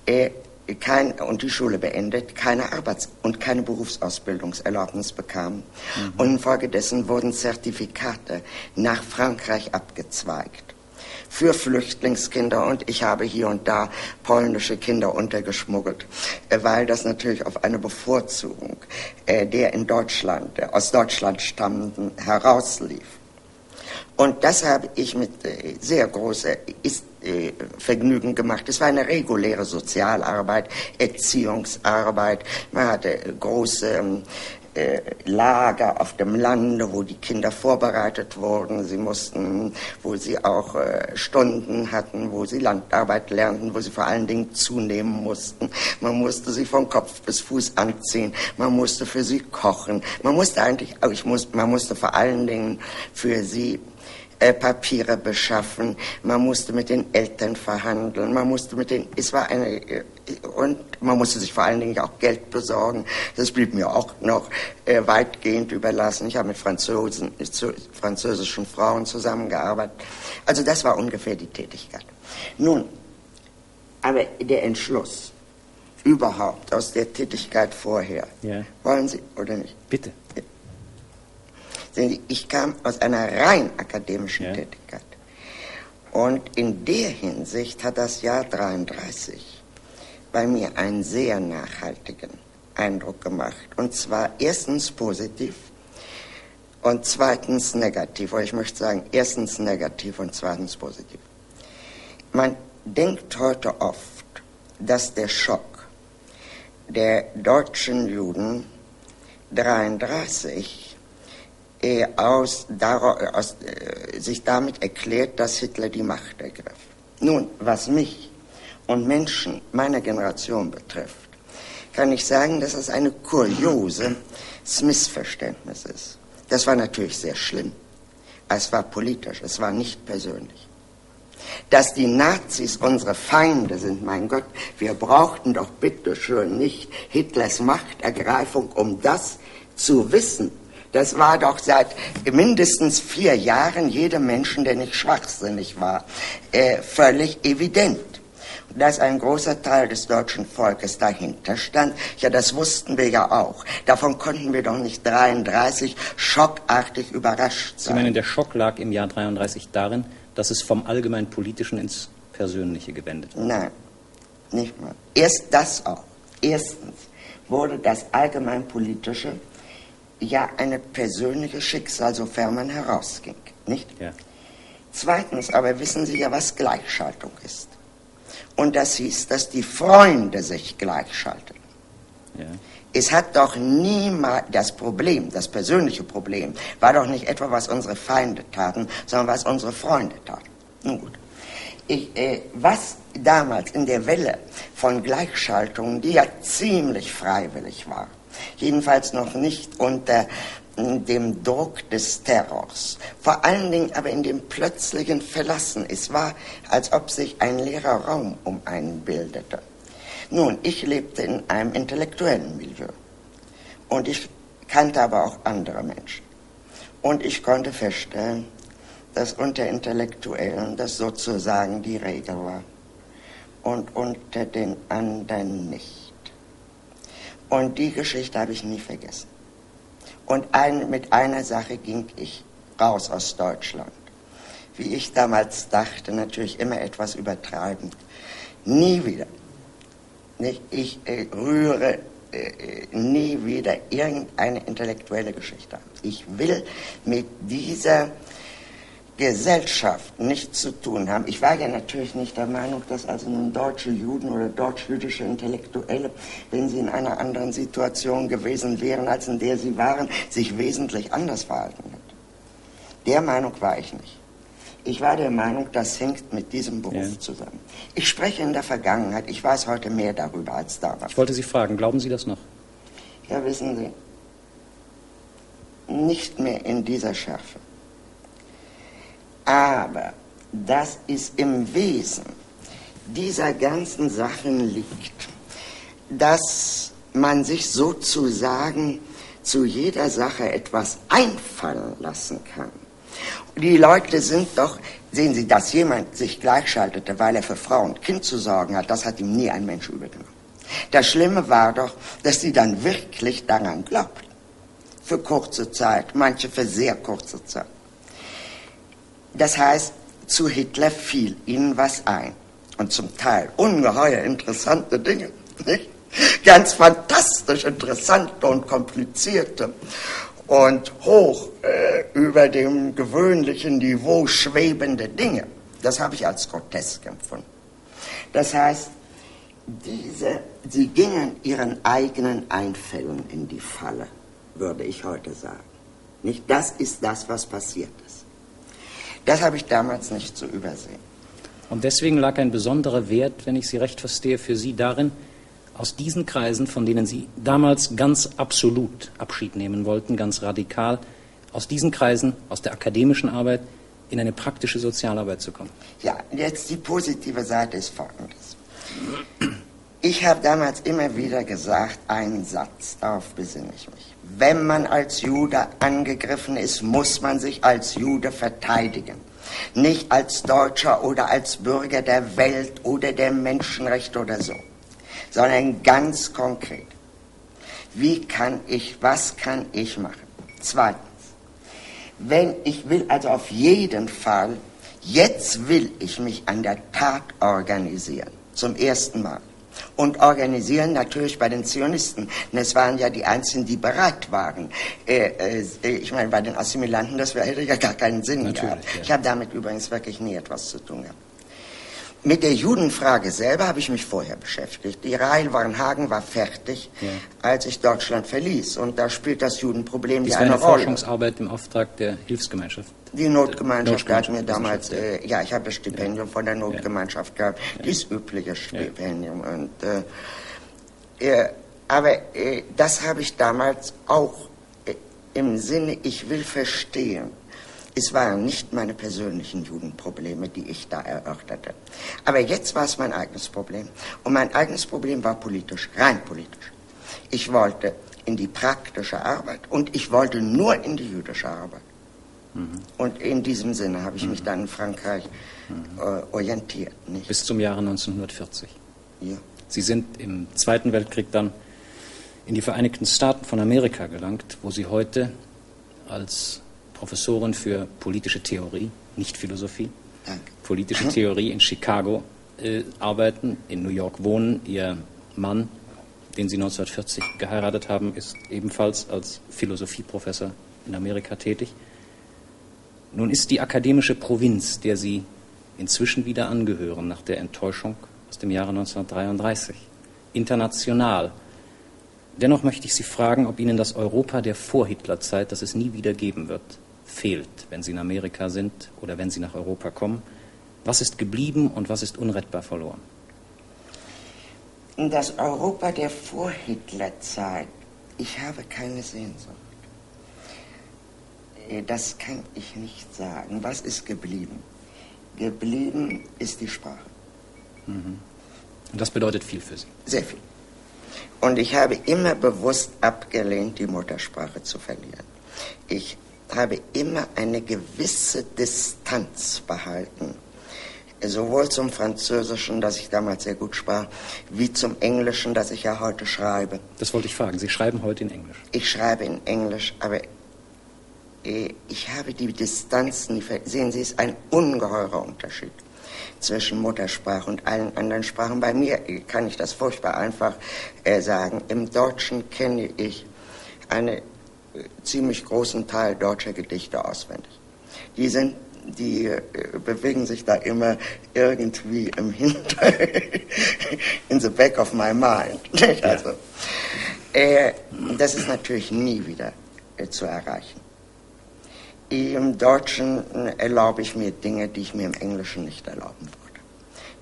äh, kein, und die Schule beendet, keine Arbeits- und keine Berufsausbildungserlaubnis bekamen. Und infolgedessen wurden Zertifikate nach Frankreich abgezweigt für Flüchtlingskinder und ich habe hier und da polnische Kinder untergeschmuggelt, äh, weil das natürlich auf eine Bevorzugung äh, der in Deutschland, äh, aus Deutschland stammenden herauslief. Und das habe ich mit sehr großer ist, Vergnügen gemacht. Es war eine reguläre Sozialarbeit, Erziehungsarbeit. Man hatte äh, große ähm, äh, Lager auf dem Lande, wo die Kinder vorbereitet wurden. Sie mussten, wo sie auch äh, Stunden hatten, wo sie Landarbeit lernten, wo sie vor allen Dingen zunehmen mussten. Man musste sie von Kopf bis Fuß anziehen. Man musste für sie kochen. Man musste eigentlich, oh, ich muss, man musste vor allen Dingen für sie äh, Papiere beschaffen, man musste mit den Eltern verhandeln, man musste mit den, es war eine, äh, und man musste sich vor allen Dingen auch Geld besorgen. Das blieb mir auch noch äh, weitgehend überlassen. Ich habe mit Franzosen, zu, französischen Frauen zusammengearbeitet. Also das war ungefähr die Tätigkeit. Nun, aber der Entschluss überhaupt aus der Tätigkeit vorher, Ja. wollen Sie oder nicht? Bitte. Ich kam aus einer rein akademischen ja. Tätigkeit. Und in der Hinsicht hat das Jahr 33 bei mir einen sehr nachhaltigen Eindruck gemacht. Und zwar erstens positiv und zweitens negativ. Oder ich möchte sagen, erstens negativ und zweitens positiv. Man denkt heute oft, dass der Schock der deutschen Juden 33 äh, aus, aus, äh, sich damit erklärt, dass Hitler die Macht ergriff. Nun, was mich und Menschen meiner Generation betrifft, kann ich sagen, dass es eine kuriose Missverständnis ist. Das war natürlich sehr schlimm. Es war politisch, es war nicht persönlich. Dass die Nazis unsere Feinde sind, mein Gott, wir brauchten doch bitteschön nicht Hitlers Machtergreifung, um das zu wissen. Das war doch seit mindestens vier Jahren jedem Menschen, der nicht schwachsinnig war, äh, völlig evident. Dass ein großer Teil des deutschen Volkes dahinter stand, ja, das wussten wir ja auch. Davon konnten wir doch nicht 33 schockartig überrascht sein. Sie meinen, der Schock lag im Jahr 33 darin, dass es vom allgemein Politischen ins Persönliche gewendet wird? Nein, nicht mal. Erst das auch. Erstens wurde das allgemein Politische ja eine persönliche Schicksal, sofern man herausging, nicht? Ja. Zweitens aber wissen Sie ja, was Gleichschaltung ist. Und das hieß, dass die Freunde sich gleichschalten. Ja. Es hat doch niemals das Problem, das persönliche Problem, war doch nicht etwa, was unsere Feinde taten, sondern was unsere Freunde taten. Nun gut. Ich, äh, was damals in der Welle von Gleichschaltungen, die ja ziemlich freiwillig war, jedenfalls noch nicht unter hm, dem Druck des Terrors, vor allen Dingen aber in dem plötzlichen Verlassen. Es war, als ob sich ein leerer Raum um einen bildete. Nun, ich lebte in einem intellektuellen Milieu und ich kannte aber auch andere Menschen. Und ich konnte feststellen, dass unter Intellektuellen das sozusagen die Regel war und unter den anderen nicht. Und die Geschichte habe ich nie vergessen. Und ein, mit einer Sache ging ich raus aus Deutschland. Wie ich damals dachte, natürlich immer etwas übertreibend. Nie wieder nicht? Ich äh, rühre äh, nie wieder irgendeine intellektuelle Geschichte an. Ich will mit dieser Gesellschaft nichts zu tun haben. Ich war ja natürlich nicht der Meinung, dass also nun deutsche Juden oder deutsch-jüdische Intellektuelle, wenn sie in einer anderen Situation gewesen wären, als in der sie waren, sich wesentlich anders verhalten hätten. Der Meinung war ich nicht. Ich war der Meinung, das hängt mit diesem Beruf ja. zusammen. Ich spreche in der Vergangenheit. Ich weiß heute mehr darüber als damals. Ich wollte Sie fragen, glauben Sie das noch? Ja, wissen Sie, nicht mehr in dieser Schärfe. Aber dass es im Wesen dieser ganzen Sachen liegt, dass man sich sozusagen zu jeder Sache etwas einfallen lassen kann die Leute sind doch, sehen Sie, dass jemand sich gleichschaltete, weil er für Frau und Kind zu sorgen hat, das hat ihm nie ein Mensch übergenommen. Das Schlimme war doch, dass sie dann wirklich daran glaubten. Für kurze Zeit, manche für sehr kurze Zeit. Das heißt, zu Hitler fiel ihnen was ein. Und zum Teil ungeheuer interessante Dinge. Nicht? Ganz fantastisch interessante und komplizierte und hoch äh, über dem gewöhnlichen Niveau schwebende Dinge. Das habe ich als grotesk empfunden. Das heißt, diese, sie gingen ihren eigenen Einfällen in die Falle, würde ich heute sagen. Nicht das ist das, was passiert ist. Das habe ich damals nicht zu übersehen. Und deswegen lag ein besonderer Wert, wenn ich Sie recht verstehe, für Sie darin, aus diesen Kreisen, von denen Sie damals ganz absolut Abschied nehmen wollten, ganz radikal, aus diesen Kreisen, aus der akademischen Arbeit in eine praktische Sozialarbeit zu kommen? Ja, jetzt die positive Seite ist folgendes. Ich habe damals immer wieder gesagt, einen Satz, darauf besinne ich mich. Wenn man als Jude angegriffen ist, muss man sich als Jude verteidigen. Nicht als Deutscher oder als Bürger der Welt oder der Menschenrechte oder so sondern ganz konkret. Wie kann ich, was kann ich machen? Zweitens, Wenn ich will, also auf jeden Fall, jetzt will ich mich an der Tat organisieren. Zum ersten Mal. Und organisieren natürlich bei den Zionisten. Und es waren ja die Einzigen, die bereit waren. Äh, äh, ich meine, bei den Assimilanten, das hätte ja gar keinen Sinn natürlich, gehabt. Ja. Ich habe damit übrigens wirklich nie etwas zu tun gehabt. Mit der Judenfrage selber habe ich mich vorher beschäftigt. Die Reihe Warnhagen war fertig, ja. als ich Deutschland verließ. Und da spielt das Judenproblem ja eine, eine Rolle. Forschungsarbeit im Auftrag der Hilfsgemeinschaft. Die Notgemeinschaft, Notgemeinschaft hat mir damals, äh, ja, ich habe das Stipendium ja. von der Notgemeinschaft gehabt, ja. dieses übliche Stipendium. Und, äh, äh, aber äh, das habe ich damals auch äh, im Sinne, ich will verstehen es waren nicht meine persönlichen Jugendprobleme, die ich da erörterte. Aber jetzt war es mein eigenes Problem. Und mein eigenes Problem war politisch, rein politisch. Ich wollte in die praktische Arbeit und ich wollte nur in die jüdische Arbeit. Mhm. Und in diesem Sinne habe ich mhm. mich dann in Frankreich mhm. äh, orientiert. Nicht? Bis zum Jahre 1940. Ja. Sie sind im Zweiten Weltkrieg dann in die Vereinigten Staaten von Amerika gelangt, wo Sie heute als Professorin für politische Theorie, nicht Philosophie, Danke. politische mhm. Theorie in Chicago äh, arbeiten, in New York wohnen. Ihr Mann, den Sie 1940 geheiratet haben, ist ebenfalls als Philosophieprofessor in Amerika tätig. Nun ist die akademische Provinz, der Sie inzwischen wieder angehören, nach der Enttäuschung aus dem Jahre 1933, international. Dennoch möchte ich Sie fragen, ob Ihnen das Europa der Vorhitlerzeit, das es nie wieder geben wird, fehlt, wenn Sie in Amerika sind oder wenn Sie nach Europa kommen? Was ist geblieben und was ist unrettbar verloren? Das Europa der Vorhitlerzeit, ich habe keine Sehnsucht. Äh, das kann ich nicht sagen. Was ist geblieben? Geblieben ist die Sprache. Mhm. Und das bedeutet viel für Sie? Sehr viel. Und ich habe immer bewusst abgelehnt, die Muttersprache zu verlieren. Ich habe immer eine gewisse Distanz behalten. Sowohl zum Französischen, das ich damals sehr gut sprach, wie zum Englischen, das ich ja heute schreibe. Das wollte ich fragen. Sie schreiben heute in Englisch. Ich schreibe in Englisch, aber äh, ich habe die Distanz nie. Sehen Sie, es ist ein ungeheurer Unterschied zwischen Muttersprache und allen anderen Sprachen. Bei mir kann ich das furchtbar einfach äh, sagen. Im Deutschen kenne ich eine ziemlich großen Teil deutscher Gedichte auswendig. Die sind die äh, bewegen sich da immer irgendwie im Hinter, in the back of my mind. Also, äh, das ist natürlich nie wieder äh, zu erreichen. Im Deutschen äh, erlaube ich mir Dinge, die ich mir im Englischen nicht erlauben würde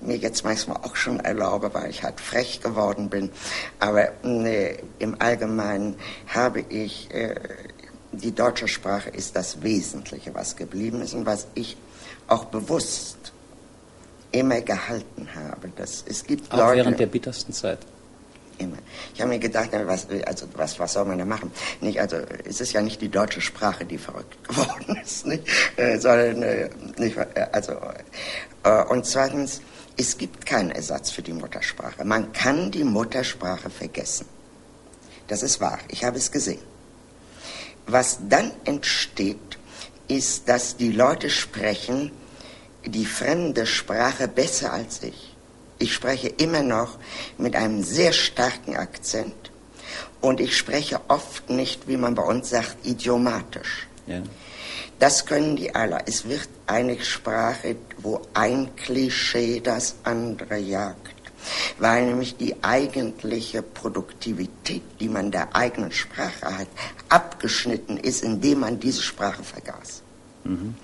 mir jetzt manchmal auch schon erlaube, weil ich halt frech geworden bin. Aber äh, im Allgemeinen habe ich, äh, die deutsche Sprache ist das Wesentliche, was geblieben ist und was ich auch bewusst immer gehalten habe. Das, es gibt auch Leute, während der bittersten Zeit. Immer. Ich habe mir gedacht, was, also, was, was soll man da machen? Nicht, also, es ist ja nicht die deutsche Sprache, die verrückt geworden ist, nicht? Äh, sondern, äh, nicht, äh, also, äh, und zweitens, es gibt keinen Ersatz für die Muttersprache. Man kann die Muttersprache vergessen. Das ist wahr. Ich habe es gesehen. Was dann entsteht, ist, dass die Leute sprechen die fremde Sprache besser als ich. Ich spreche immer noch mit einem sehr starken Akzent und ich spreche oft nicht, wie man bei uns sagt, idiomatisch. Ja. Das können die alle. Es wird eine Sprache, wo ein Klischee das andere jagt. Weil nämlich die eigentliche Produktivität, die man der eigenen Sprache hat, abgeschnitten ist, indem man diese Sprache vergaß. Mhm.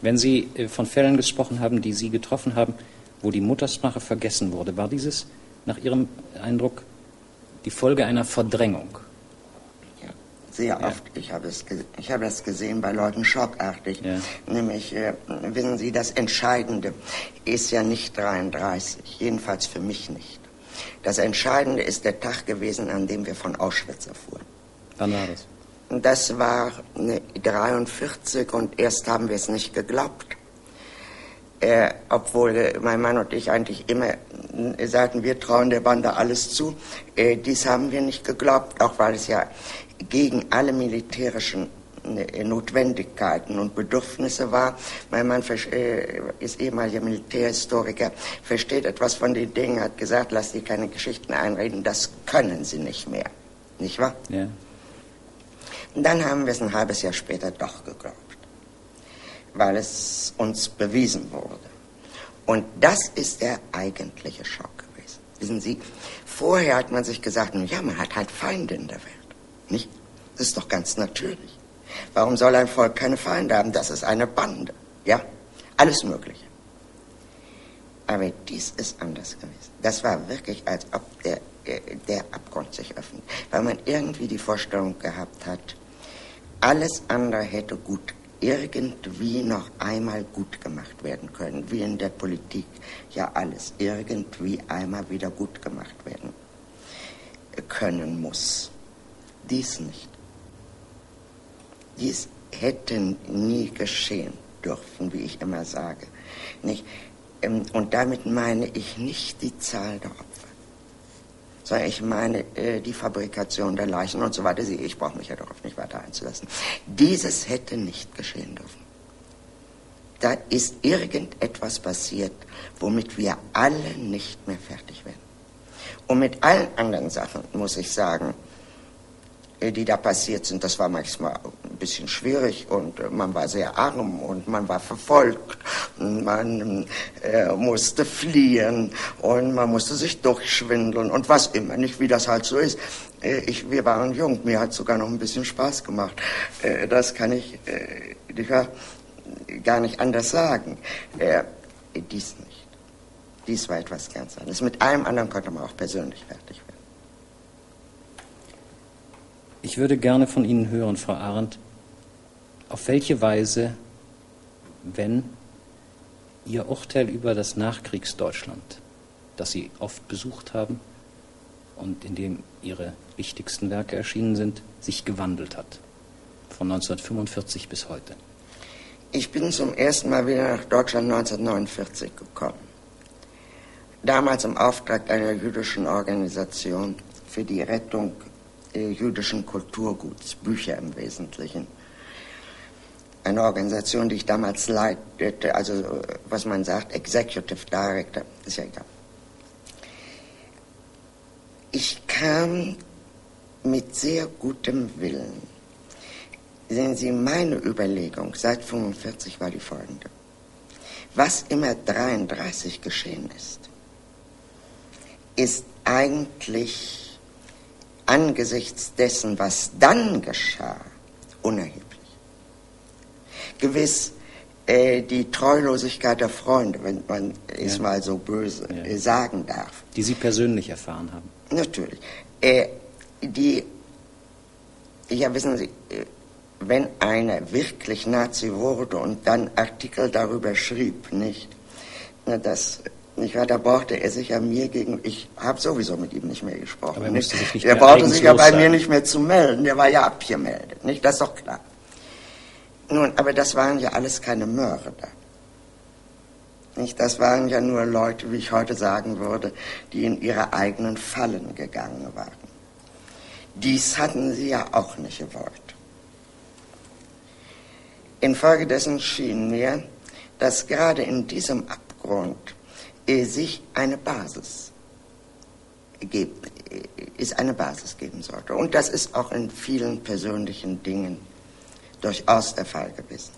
Wenn Sie äh, von Fällen gesprochen haben, die Sie getroffen haben, wo die Muttersprache vergessen wurde, war dieses nach Ihrem Eindruck die Folge einer Verdrängung? Sehr oft. Ich habe es, ich habe das gesehen bei Leuten schockartig. Nämlich, äh, wissen Sie, das Entscheidende ist ja nicht 33, jedenfalls für mich nicht. Das Entscheidende ist der Tag gewesen, an dem wir von Auschwitz erfuhren. Wann war das? Das war 43 und erst haben wir es nicht geglaubt. Äh, obwohl äh, mein Mann und ich eigentlich immer sagten, wir trauen der Bande alles zu. Äh, dies haben wir nicht geglaubt, auch weil es ja gegen alle militärischen äh, Notwendigkeiten und Bedürfnisse wahr. Mein Mann äh, ist ehemaliger Militärhistoriker, versteht etwas von den Dingen, hat gesagt, lass die keine Geschichten einreden, das können sie nicht mehr. Nicht wahr? Ja. Und dann haben wir es ein halbes Jahr später doch geglaubt, weil es uns bewiesen wurde. Und das ist der eigentliche Schock gewesen. Wissen Sie, vorher hat man sich gesagt, ja, man hat halt Feinde in der Welt. Nicht? Das ist doch ganz natürlich. Warum soll ein Volk keine Feinde haben? Das ist eine Bande. Ja, alles Mögliche. Aber dies ist anders gewesen. Das war wirklich, als ob der, der Abgrund sich öffnet. Weil man irgendwie die Vorstellung gehabt hat, alles andere hätte gut irgendwie noch einmal gut gemacht werden können, wie in der Politik ja alles irgendwie einmal wieder gut gemacht werden können muss. Dies nicht. Dies hätte nie geschehen dürfen, wie ich immer sage. Nicht? Ähm, und damit meine ich nicht die Zahl der Opfer, sondern ich meine äh, die Fabrikation der Leichen und so weiter. Ich brauche mich ja darauf nicht weiter einzulassen. Dieses hätte nicht geschehen dürfen. Da ist irgendetwas passiert, womit wir alle nicht mehr fertig werden. Und mit allen anderen Sachen, muss ich sagen, die da passiert sind, das war manchmal ein bisschen schwierig und äh, man war sehr arm und man war verfolgt, man äh, musste fliehen und man musste sich durchschwindeln und was immer, nicht wie das halt so ist. Äh, ich, wir waren jung, mir hat sogar noch ein bisschen Spaß gemacht. Äh, das kann ich äh, gar nicht anders sagen. dies nicht. Dies war etwas ganz anderes. Mit allem anderen konnte man auch persönlich fertig werden. Ich würde gerne von Ihnen hören, Frau Arendt, auf welche Weise, wenn Ihr Urteil über das Nachkriegsdeutschland, das Sie oft besucht haben und in dem Ihre wichtigsten Werke erschienen sind, sich gewandelt hat, von 1945 bis heute. Ich bin zum ersten Mal wieder nach Deutschland 1949 gekommen. Damals im Auftrag einer jüdischen Organisation für die Rettung jüdischen Kulturguts, Bücher im Wesentlichen. Eine Organisation, die ich damals leitete, also was man sagt, Executive Director, ist ja egal. Ich kam mit sehr gutem Willen. Sehen Sie, meine Überlegung seit 45 war die folgende. Was immer 33 geschehen ist, ist eigentlich angesichts dessen, was dann geschah, unerheblich. Gewiss, äh, die Treulosigkeit der Freunde, wenn man ja. es mal so böse ja. äh, sagen darf. Die Sie persönlich erfahren haben. Natürlich. Äh, die, ja wissen Sie, äh, wenn einer wirklich Nazi wurde und dann Artikel darüber schrieb, nicht, na, das nicht wahr? Da brauchte er sich ja mir gegen. Ich habe sowieso mit ihm nicht mehr gesprochen. Aber er musste sich nicht Er brauchte sich ja bei sein. mir nicht mehr zu melden. Der war ja abgemeldet. Nicht? Das ist doch klar. Nun, aber das waren ja alles keine Mörder. Nicht? Das waren ja nur Leute, wie ich heute sagen würde, die in ihre eigenen Fallen gegangen waren. Dies hatten sie ja auch nicht gewollt. Infolgedessen schien mir, dass gerade in diesem Abgrund sich eine Basis geben, es eine Basis geben sollte. Und das ist auch in vielen persönlichen Dingen durchaus der Fall gewesen.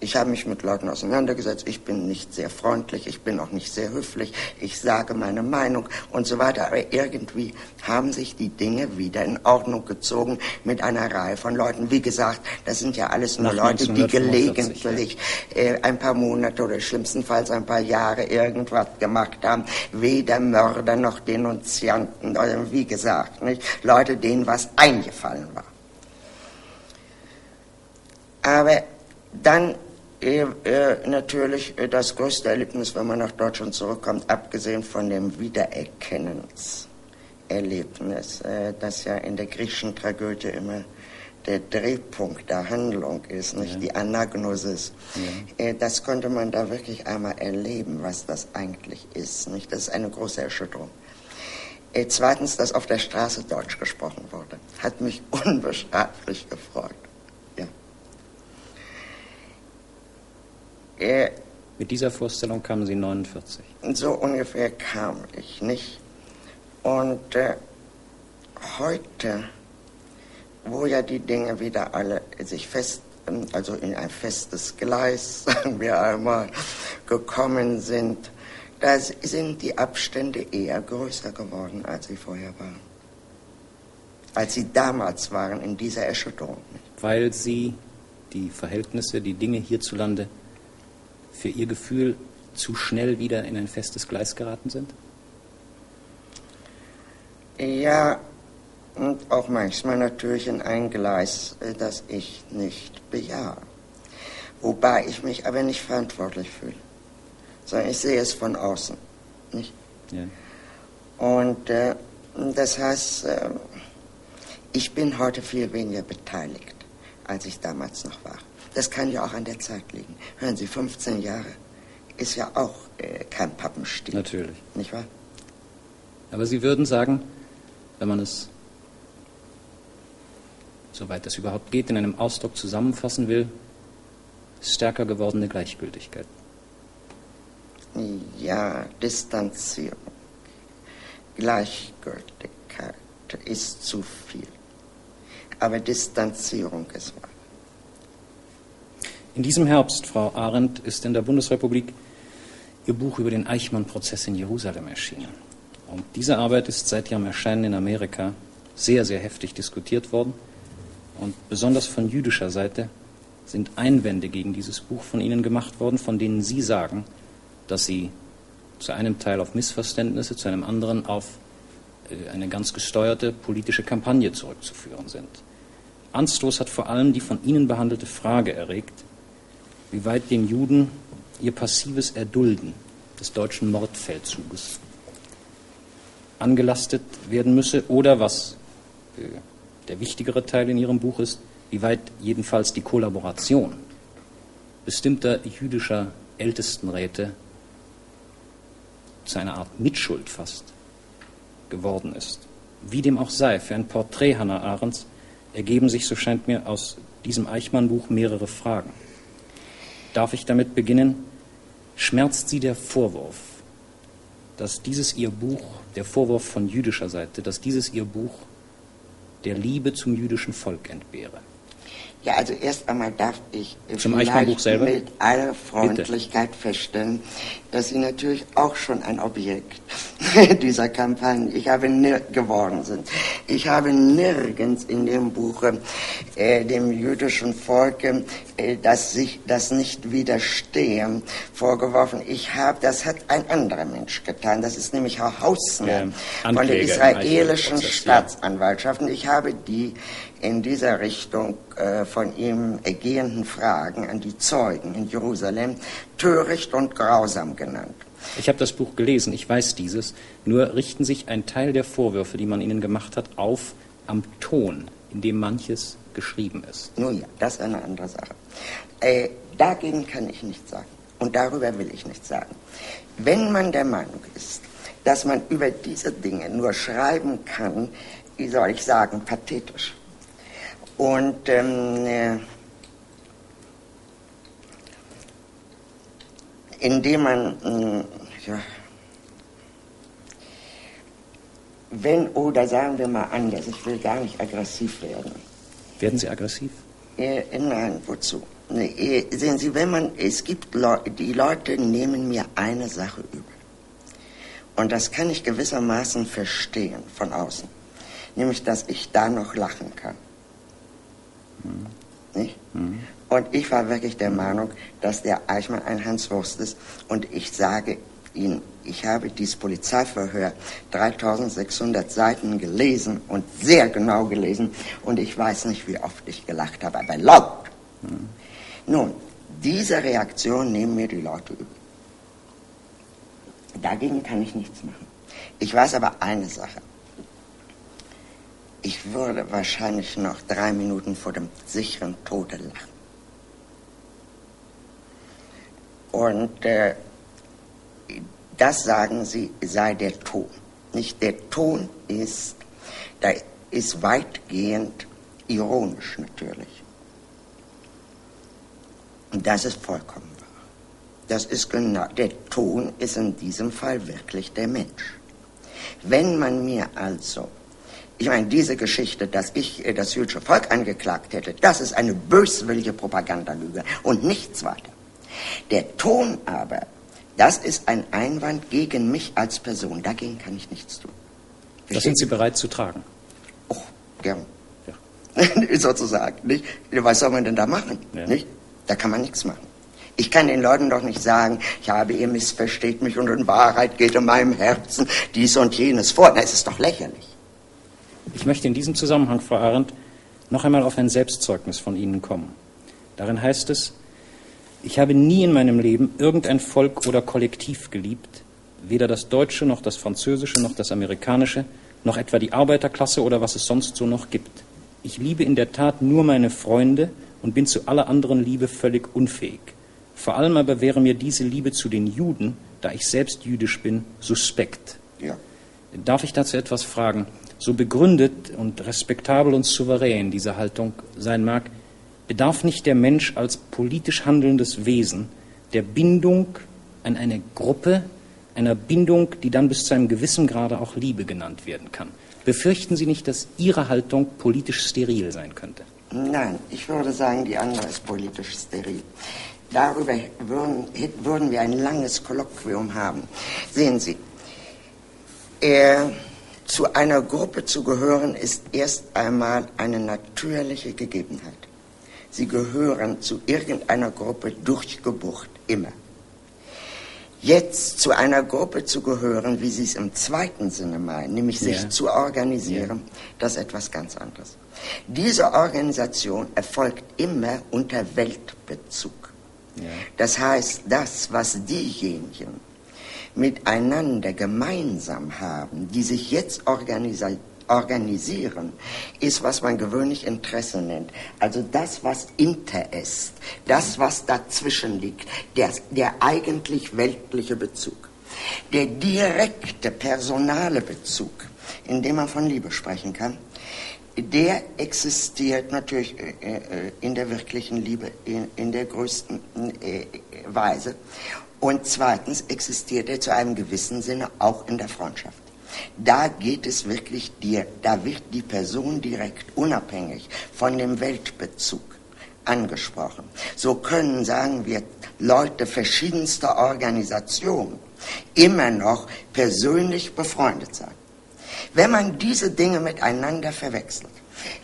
Ich habe mich mit Leuten auseinandergesetzt. Ich bin nicht sehr freundlich, ich bin auch nicht sehr höflich. Ich sage meine Meinung und so weiter. Aber irgendwie haben sich die Dinge wieder in Ordnung gezogen mit einer Reihe von Leuten. Wie gesagt, das sind ja alles nur Nach Leute, die gelegentlich äh, ein paar Monate oder schlimmstenfalls ein paar Jahre irgendwas gemacht haben. Weder Mörder noch Denunzianten. Oder wie gesagt, nicht? Leute, denen was eingefallen war. Aber dann äh, natürlich äh, das größte Erlebnis, wenn man nach Deutschland zurückkommt, abgesehen von dem Wiedererkennungserlebnis, äh, das ja in der griechischen Tragödie immer der Drehpunkt der Handlung ist, nicht ja. die Anagnosis. Ja. Äh, das konnte man da wirklich einmal erleben, was das eigentlich ist. Nicht? Das ist eine große Erschütterung. Äh, zweitens, dass auf der Straße Deutsch gesprochen wurde, hat mich unbeschreiblich gefreut. Äh, Mit dieser Vorstellung kamen Sie 49. So ungefähr kam ich, nicht? Und äh, heute, wo ja die Dinge wieder alle sich fest, also in ein festes Gleis, sagen wir einmal, gekommen sind, da sind die Abstände eher größer geworden, als sie vorher waren. Als sie damals waren in dieser Erschütterung. Weil sie die Verhältnisse, die Dinge hierzulande für ihr Gefühl zu schnell wieder in ein festes Gleis geraten sind? Ja, und auch manchmal natürlich in ein Gleis, äh, das ich nicht bejahe. Wobei ich mich aber nicht verantwortlich fühle sondern ich sehe es von außen. Nicht? Ja. Und äh, das heißt, äh, ich bin heute viel weniger beteiligt, als ich damals noch war. Das kann ja auch an der Zeit liegen. Hören Sie, 15 Jahre ist ja auch äh, kein Pappenstiel. Natürlich. Nicht wahr? Aber Sie würden sagen, wenn man es, soweit das überhaupt geht, in einem Ausdruck zusammenfassen will, stärker gewordene Gleichgültigkeit. Ja, Distanzierung, Gleichgültigkeit ist zu viel. Aber Distanzierung ist wahr. In diesem Herbst, Frau Arendt, ist in der Bundesrepublik Ihr Buch über den Eichmann-Prozess in Jerusalem erschienen. Und diese Arbeit ist seit ihrem Erscheinen in Amerika sehr, sehr heftig diskutiert worden. Und besonders von jüdischer Seite sind Einwände gegen dieses Buch von Ihnen gemacht worden, von denen Sie sagen, dass sie zu einem Teil auf Missverständnisse, zu einem anderen auf äh, eine ganz gesteuerte politische Kampagne zurückzuführen sind. Anstoß hat vor allem die von Ihnen behandelte Frage erregt, wie weit den Juden ihr passives Erdulden des deutschen Mordfeldzuges angelastet werden müsse oder was äh, der wichtigere Teil in Ihrem Buch ist, wie weit jedenfalls die Kollaboration bestimmter jüdischer Ältestenräte zu einer Art Mitschuld fast geworden ist. Wie dem auch sei, für ein Porträt Hannah Arendts ergeben sich, so scheint mir, aus diesem Eichmann-Buch mehrere Fragen. Darf ich damit beginnen? Schmerzt Sie der Vorwurf, dass dieses Ihr Buch, der Vorwurf von jüdischer Seite, dass dieses Ihr Buch der Liebe zum jüdischen Volk entbehre? Ja, also erst einmal darf ich Zum vielleicht mit aller Freundlichkeit Bitte. feststellen, dass Sie natürlich auch schon ein Objekt dieser Kampagne, ich habe geworden sind. Ich habe nirgends in dem Buch äh, dem jüdischen Volk, äh, dass sich das nicht widerstehen, vorgeworfen. Ich habe, das hat ein anderer Mensch getan. Das ist nämlich Herr Hausner ja, von der israelischen Staatsanwaltschaft. Und ich habe die in dieser Richtung äh, von ihm ergehenden Fragen an die Zeugen in Jerusalem töricht und grausam genannt. Ich habe das Buch gelesen, ich weiß dieses, nur richten sich ein Teil der Vorwürfe, die man ihnen gemacht hat, auf am Ton, in dem manches geschrieben ist. Nun ja, das ist eine andere Sache. Äh, dagegen kann ich nichts sagen und darüber will ich nichts sagen. Wenn man der Meinung ist, dass man über diese Dinge nur schreiben kann, wie soll ich sagen, pathetisch, und ähm, äh, indem man, äh, ja, wenn, oder sagen wir mal anders, ich will gar nicht aggressiv werden. Werden Sie aggressiv? Äh, nein, wozu? Nee, äh, sehen Sie, wenn man, es gibt Leute, die Leute nehmen mir eine Sache übel. Und das kann ich gewissermaßen verstehen von außen. Nämlich, dass ich da noch lachen kann. Nicht? Und ich war wirklich der Meinung, dass der Eichmann ein Hans Wurst ist. Und ich sage Ihnen, ich habe dieses Polizeiverhör 3600 Seiten gelesen und sehr genau gelesen. Und ich weiß nicht, wie oft ich gelacht habe, aber laut. Mhm. Nun, diese Reaktion nehmen mir die Leute übel. Dagegen kann ich nichts machen. Ich weiß aber eine Sache. Ich würde wahrscheinlich noch drei Minuten vor dem sicheren Tode lachen. Und äh, das sagen sie, sei der Ton. Nicht der Ton ist, da ist weitgehend ironisch natürlich. Und das ist vollkommen wahr. das ist genau, der Ton ist in diesem Fall wirklich der Mensch. Wenn man mir also, ich meine, diese Geschichte, dass ich äh, das jüdische Volk angeklagt hätte, das ist eine böswillige Propagandalüge und nichts weiter. Der Ton aber, das ist ein Einwand gegen mich als Person. Dagegen kann ich nichts tun. Das sind Sie bereit zu tragen? Oh, gern. Ja. Sozusagen, nicht? Was soll man denn da machen? Ja. Nicht? Da kann man nichts machen. Ich kann den Leuten doch nicht sagen, ich habe, ihr missversteht mich und in Wahrheit geht in meinem Herzen dies und jenes vor. Na, es ist doch lächerlich. Ich möchte in diesem Zusammenhang, Frau Arendt, noch einmal auf ein Selbstzeugnis von Ihnen kommen. Darin heißt es, ich habe nie in meinem Leben irgendein Volk oder Kollektiv geliebt, weder das Deutsche noch das Französische noch das Amerikanische, noch etwa die Arbeiterklasse oder was es sonst so noch gibt. Ich liebe in der Tat nur meine Freunde und bin zu aller anderen Liebe völlig unfähig. Vor allem aber wäre mir diese Liebe zu den Juden, da ich selbst jüdisch bin, suspekt. Ja. Darf ich dazu etwas fragen? So begründet und respektabel und souverän diese Haltung sein mag, bedarf nicht der Mensch als politisch handelndes Wesen der Bindung an eine Gruppe, einer Bindung, die dann bis zu einem gewissen Grade auch Liebe genannt werden kann. Befürchten Sie nicht, dass Ihre Haltung politisch steril sein könnte? Nein, ich würde sagen, die andere ist politisch steril. Darüber würden, würden wir ein langes Kolloquium haben. Sehen Sie, er, zu einer Gruppe zu gehören, ist erst einmal eine natürliche Gegebenheit. Sie gehören zu irgendeiner Gruppe durch Geburt, immer. Jetzt zu einer Gruppe zu gehören, wie Sie es im zweiten Sinne meinen, nämlich sich ja. zu organisieren, ja. das ist etwas ganz anderes. Diese Organisation erfolgt immer unter Weltbezug. Das heißt, das, was diejenigen miteinander gemeinsam haben, die sich jetzt organisieren, organisieren, ist, was man gewöhnlich Interesse nennt. Also das, was inter ist, das, was dazwischen liegt, der, der eigentlich weltliche Bezug. Der direkte personale Bezug, in dem man von Liebe sprechen kann, der existiert natürlich äh, äh, in der wirklichen Liebe in, in der größten äh, Weise. Und zweitens existiert er zu einem gewissen Sinne auch in der Freundschaft. Da geht es wirklich dir, da wird die Person direkt unabhängig von dem Weltbezug angesprochen. So können, sagen wir, Leute verschiedenster Organisationen immer noch persönlich befreundet sein. Wenn man diese Dinge miteinander verwechselt,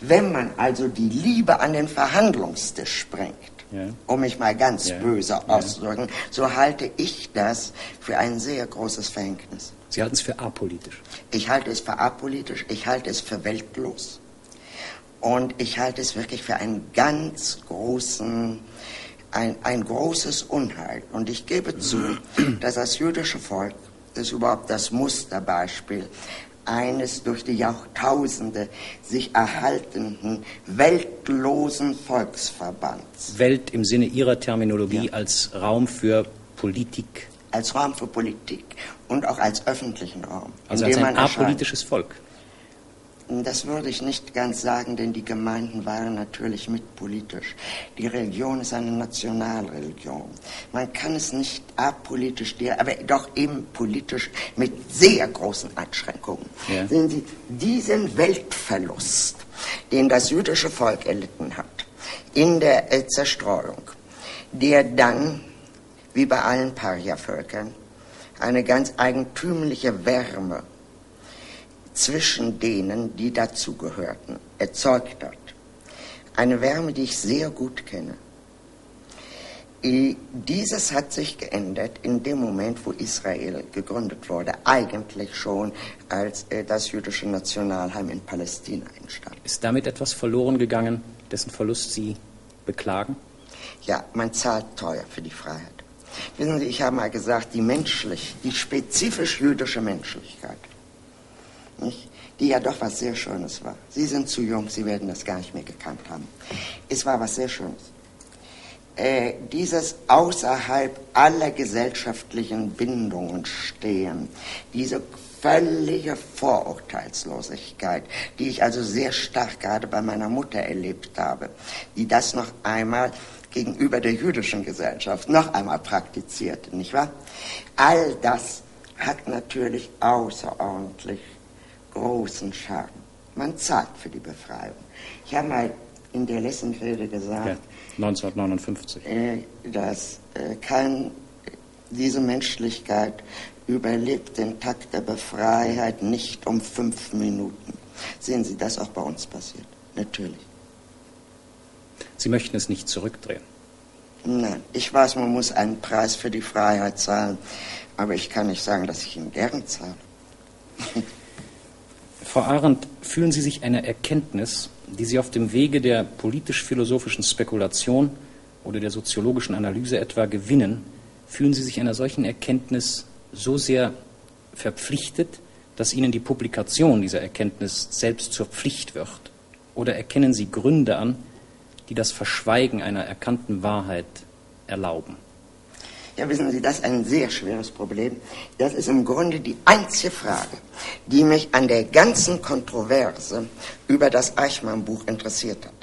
wenn man also die Liebe an den Verhandlungstisch bringt, ja. um mich mal ganz ja. böse auszudrücken, so halte ich das für ein sehr großes Verhängnis. Sie halten es für apolitisch? Ich halte es für apolitisch, ich halte es für weltlos und ich halte es wirklich für einen ganz großen, ein, ein großes Unheil. Und ich gebe zu, dass das jüdische Volk ist überhaupt das Musterbeispiel eines durch die Jahrtausende sich erhaltenden weltlosen Volksverbands. Welt im Sinne Ihrer Terminologie ja. als Raum für Politik. Als Raum für Politik und auch als öffentlichen Raum. Also als ein apolitisches Volk. Das würde ich nicht ganz sagen, denn die Gemeinden waren natürlich mitpolitisch. Die Religion ist eine Nationalreligion. Man kann es nicht apolitisch, aber doch eben politisch mit sehr großen Einschränkungen. Ja. Sehen Sie, diesen Weltverlust, den das jüdische Volk erlitten hat, in der äh, Zerstreuung, der dann, wie bei allen Paria-Völkern, eine ganz eigentümliche Wärme zwischen denen, die dazugehörten, erzeugt hat. Eine Wärme, die ich sehr gut kenne. Dieses hat sich geändert in dem Moment, wo Israel gegründet wurde, eigentlich schon als äh, das jüdische Nationalheim in Palästina entstand. Ist damit etwas verloren gegangen, dessen Verlust Sie beklagen? Ja, man zahlt teuer für die Freiheit. Wissen Sie, ich habe mal gesagt, die menschlich, die spezifisch jüdische Menschlichkeit nicht? die ja doch was sehr Schönes war. Sie sind zu jung, Sie werden das gar nicht mehr gekannt haben. Es war was sehr Schönes. Äh, dieses außerhalb aller gesellschaftlichen Bindungen stehen, diese völlige Vorurteilslosigkeit, die ich also sehr stark gerade bei meiner Mutter erlebt habe, die das noch einmal gegenüber der jüdischen Gesellschaft noch einmal praktizierte, nicht wahr? All das hat natürlich außerordentlich großen Schaden. Man zahlt für die Befreiung. Ich habe mal in der Lessenrede gesagt, ja, 1959, äh, dass äh, kein, diese Menschlichkeit überlebt den Takt der Befreiheit nicht um fünf Minuten. Sehen Sie, das auch bei uns passiert. Natürlich. Sie möchten es nicht zurückdrehen. Nein, ich weiß, man muss einen Preis für die Freiheit zahlen, aber ich kann nicht sagen, dass ich ihn gern zahle. Frau Arendt, fühlen Sie sich einer Erkenntnis, die Sie auf dem Wege der politisch-philosophischen Spekulation oder der soziologischen Analyse etwa gewinnen, fühlen Sie sich einer solchen Erkenntnis so sehr verpflichtet, dass Ihnen die Publikation dieser Erkenntnis selbst zur Pflicht wird? Oder erkennen Sie Gründe an, die das Verschweigen einer erkannten Wahrheit erlauben? Ja, wissen Sie, das ist ein sehr schweres Problem. Das ist im Grunde die einzige Frage, die mich an der ganzen Kontroverse über das Eichmann-Buch interessiert hat.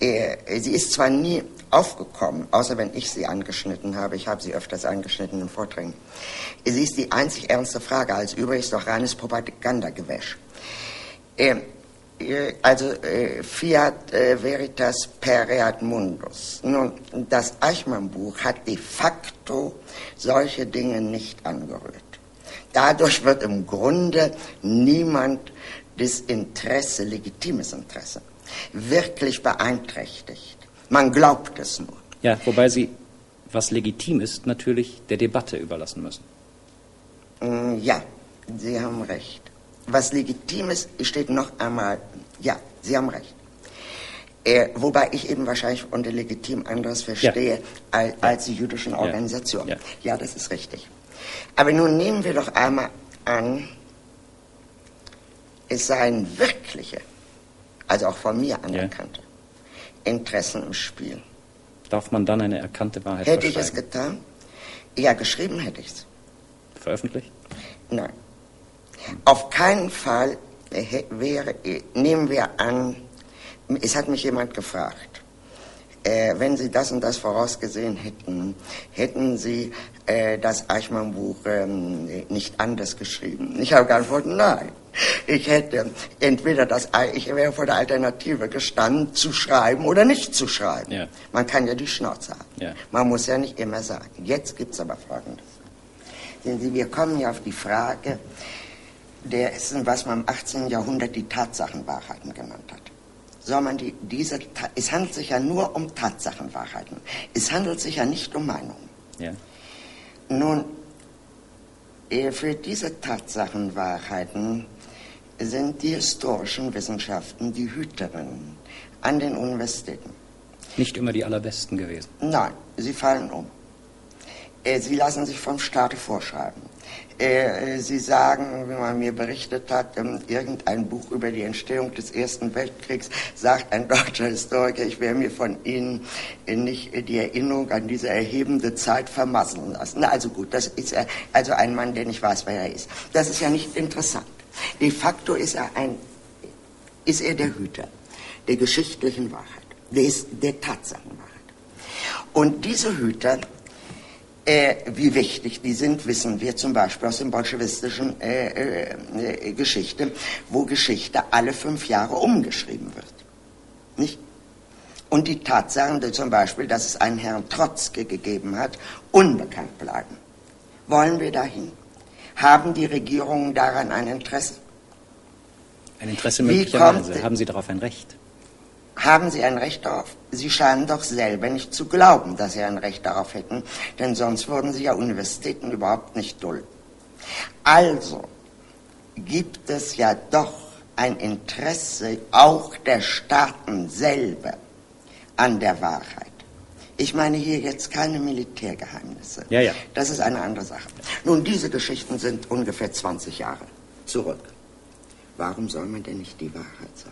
Sie ist zwar nie aufgekommen, außer wenn ich sie angeschnitten habe. Ich habe sie öfters angeschnitten in Vorträgen. Sie ist die einzig ernste Frage. Als übrigens doch reines Propagandagewäsch. Äh, also äh, Fiat äh, Veritas pereat mundus. Nun, das Eichmann-Buch hat de facto solche Dinge nicht angerührt. Dadurch wird im Grunde niemand das Interesse, legitimes Interesse, wirklich beeinträchtigt. Man glaubt es nur. Ja, wobei Sie, was legitim ist, natürlich der Debatte überlassen müssen. Mm, ja, Sie haben recht. Was legitim ist, steht noch einmal, ja, Sie haben recht. Äh, wobei ich eben wahrscheinlich unter legitim anderes verstehe ja. als, als, die jüdischen Organisationen. Ja. ja, das ist richtig. Aber nun nehmen wir doch einmal an, es seien wirkliche, also auch von mir anerkannte, ja. Interessen im Spiel. Darf man dann eine erkannte Wahrheit Hätte ich es getan? Ja, geschrieben hätte ich es. Veröffentlicht? Nein. Auf keinen Fall wäre, nehmen wir an, es hat mich jemand gefragt, äh, wenn Sie das und das vorausgesehen hätten, hätten Sie äh, das Eichmann-Buch ähm, nicht anders geschrieben. Ich habe geantwortet, nein. Ich hätte entweder das, ich wäre vor der Alternative gestanden, zu schreiben oder nicht zu schreiben. Ja. Man kann ja die Schnauze haben. Ja. Man muss ja nicht immer sagen. Jetzt gibt es aber Folgendes. Sehen Sie, wir kommen ja auf die Frage, dessen, was man im 18. Jahrhundert die Tatsachenwahrheiten genannt hat. Soll man die, diese, es handelt sich ja nur um Tatsachenwahrheiten. Es handelt sich ja nicht um Meinungen. Ja. Nun, äh, für diese Tatsachenwahrheiten sind die historischen Wissenschaften die Hüterinnen an den Universitäten. Nicht immer die allerbesten gewesen. Nein, sie fallen um. Äh, sie lassen sich vom Staate vorschreiben. Äh, Sie sagen, wie man mir berichtet hat, ähm, irgendein Buch über die Entstehung des Ersten Weltkriegs, sagt ein deutscher Historiker, ich werde mir von Ihnen nicht die Erinnerung an diese erhebende Zeit vermasseln lassen. Na, also gut, das ist also ein Mann, der nicht weiß, wer er ist. Das ist ja nicht interessant. De facto ist er, ein, ist er der Hüter der geschichtlichen Wahrheit, des, der Tatsachenwahrheit. Und diese Hüter äh, wie wichtig die sind, wissen wir zum Beispiel aus der bolschewistischen äh, äh, Geschichte, wo Geschichte alle fünf Jahre umgeschrieben wird. Nicht? Und die Tatsachen, zum Beispiel, dass es einen Herrn Trotzke gegeben hat, unbekannt bleiben. Wollen wir dahin? Haben die Regierungen daran ein Interesse? Ein Interesse möglicherweise. Haben sie darauf ein Recht? Haben Sie ein Recht darauf? Sie scheinen doch selber nicht zu glauben, dass Sie ein Recht darauf hätten, denn sonst würden Sie ja Universitäten überhaupt nicht dulden. Also gibt es ja doch ein Interesse auch der Staaten selber an der Wahrheit. Ich meine hier jetzt keine Militärgeheimnisse. Ja, ja. Das ist eine andere Sache. Nun, diese Geschichten sind ungefähr 20 Jahre zurück. Warum soll man denn nicht die Wahrheit sagen?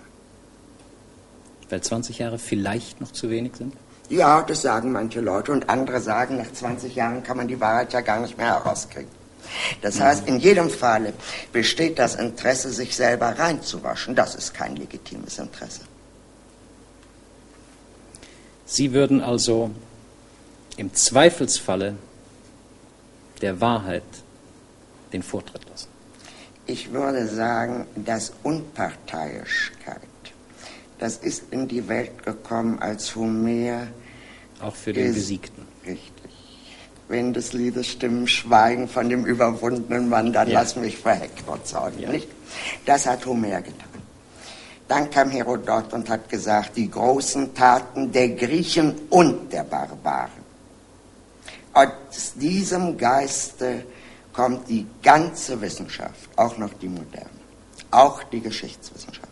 Weil 20 Jahre vielleicht noch zu wenig sind? Ja, das sagen manche Leute und andere sagen, nach 20 Jahren kann man die Wahrheit ja gar nicht mehr herauskriegen. Das heißt, in jedem Falle besteht das Interesse, sich selber reinzuwaschen. Das ist kein legitimes Interesse. Sie würden also im Zweifelsfalle der Wahrheit den Vortritt lassen? Ich würde sagen, dass Unparteiischkeit, das ist in die Welt gekommen als Homer. Auch für den Besiegten. Richtig. Wenn des Liedes Stimmen schweigen von dem überwundenen Mann, dann ja. lass mich vor Hektor zeugen, ja. nicht? Das hat Homer getan. Dann kam Herodot und hat gesagt, die großen Taten der Griechen und der Barbaren. Aus diesem Geiste kommt die ganze Wissenschaft, auch noch die moderne, auch die Geschichtswissenschaft.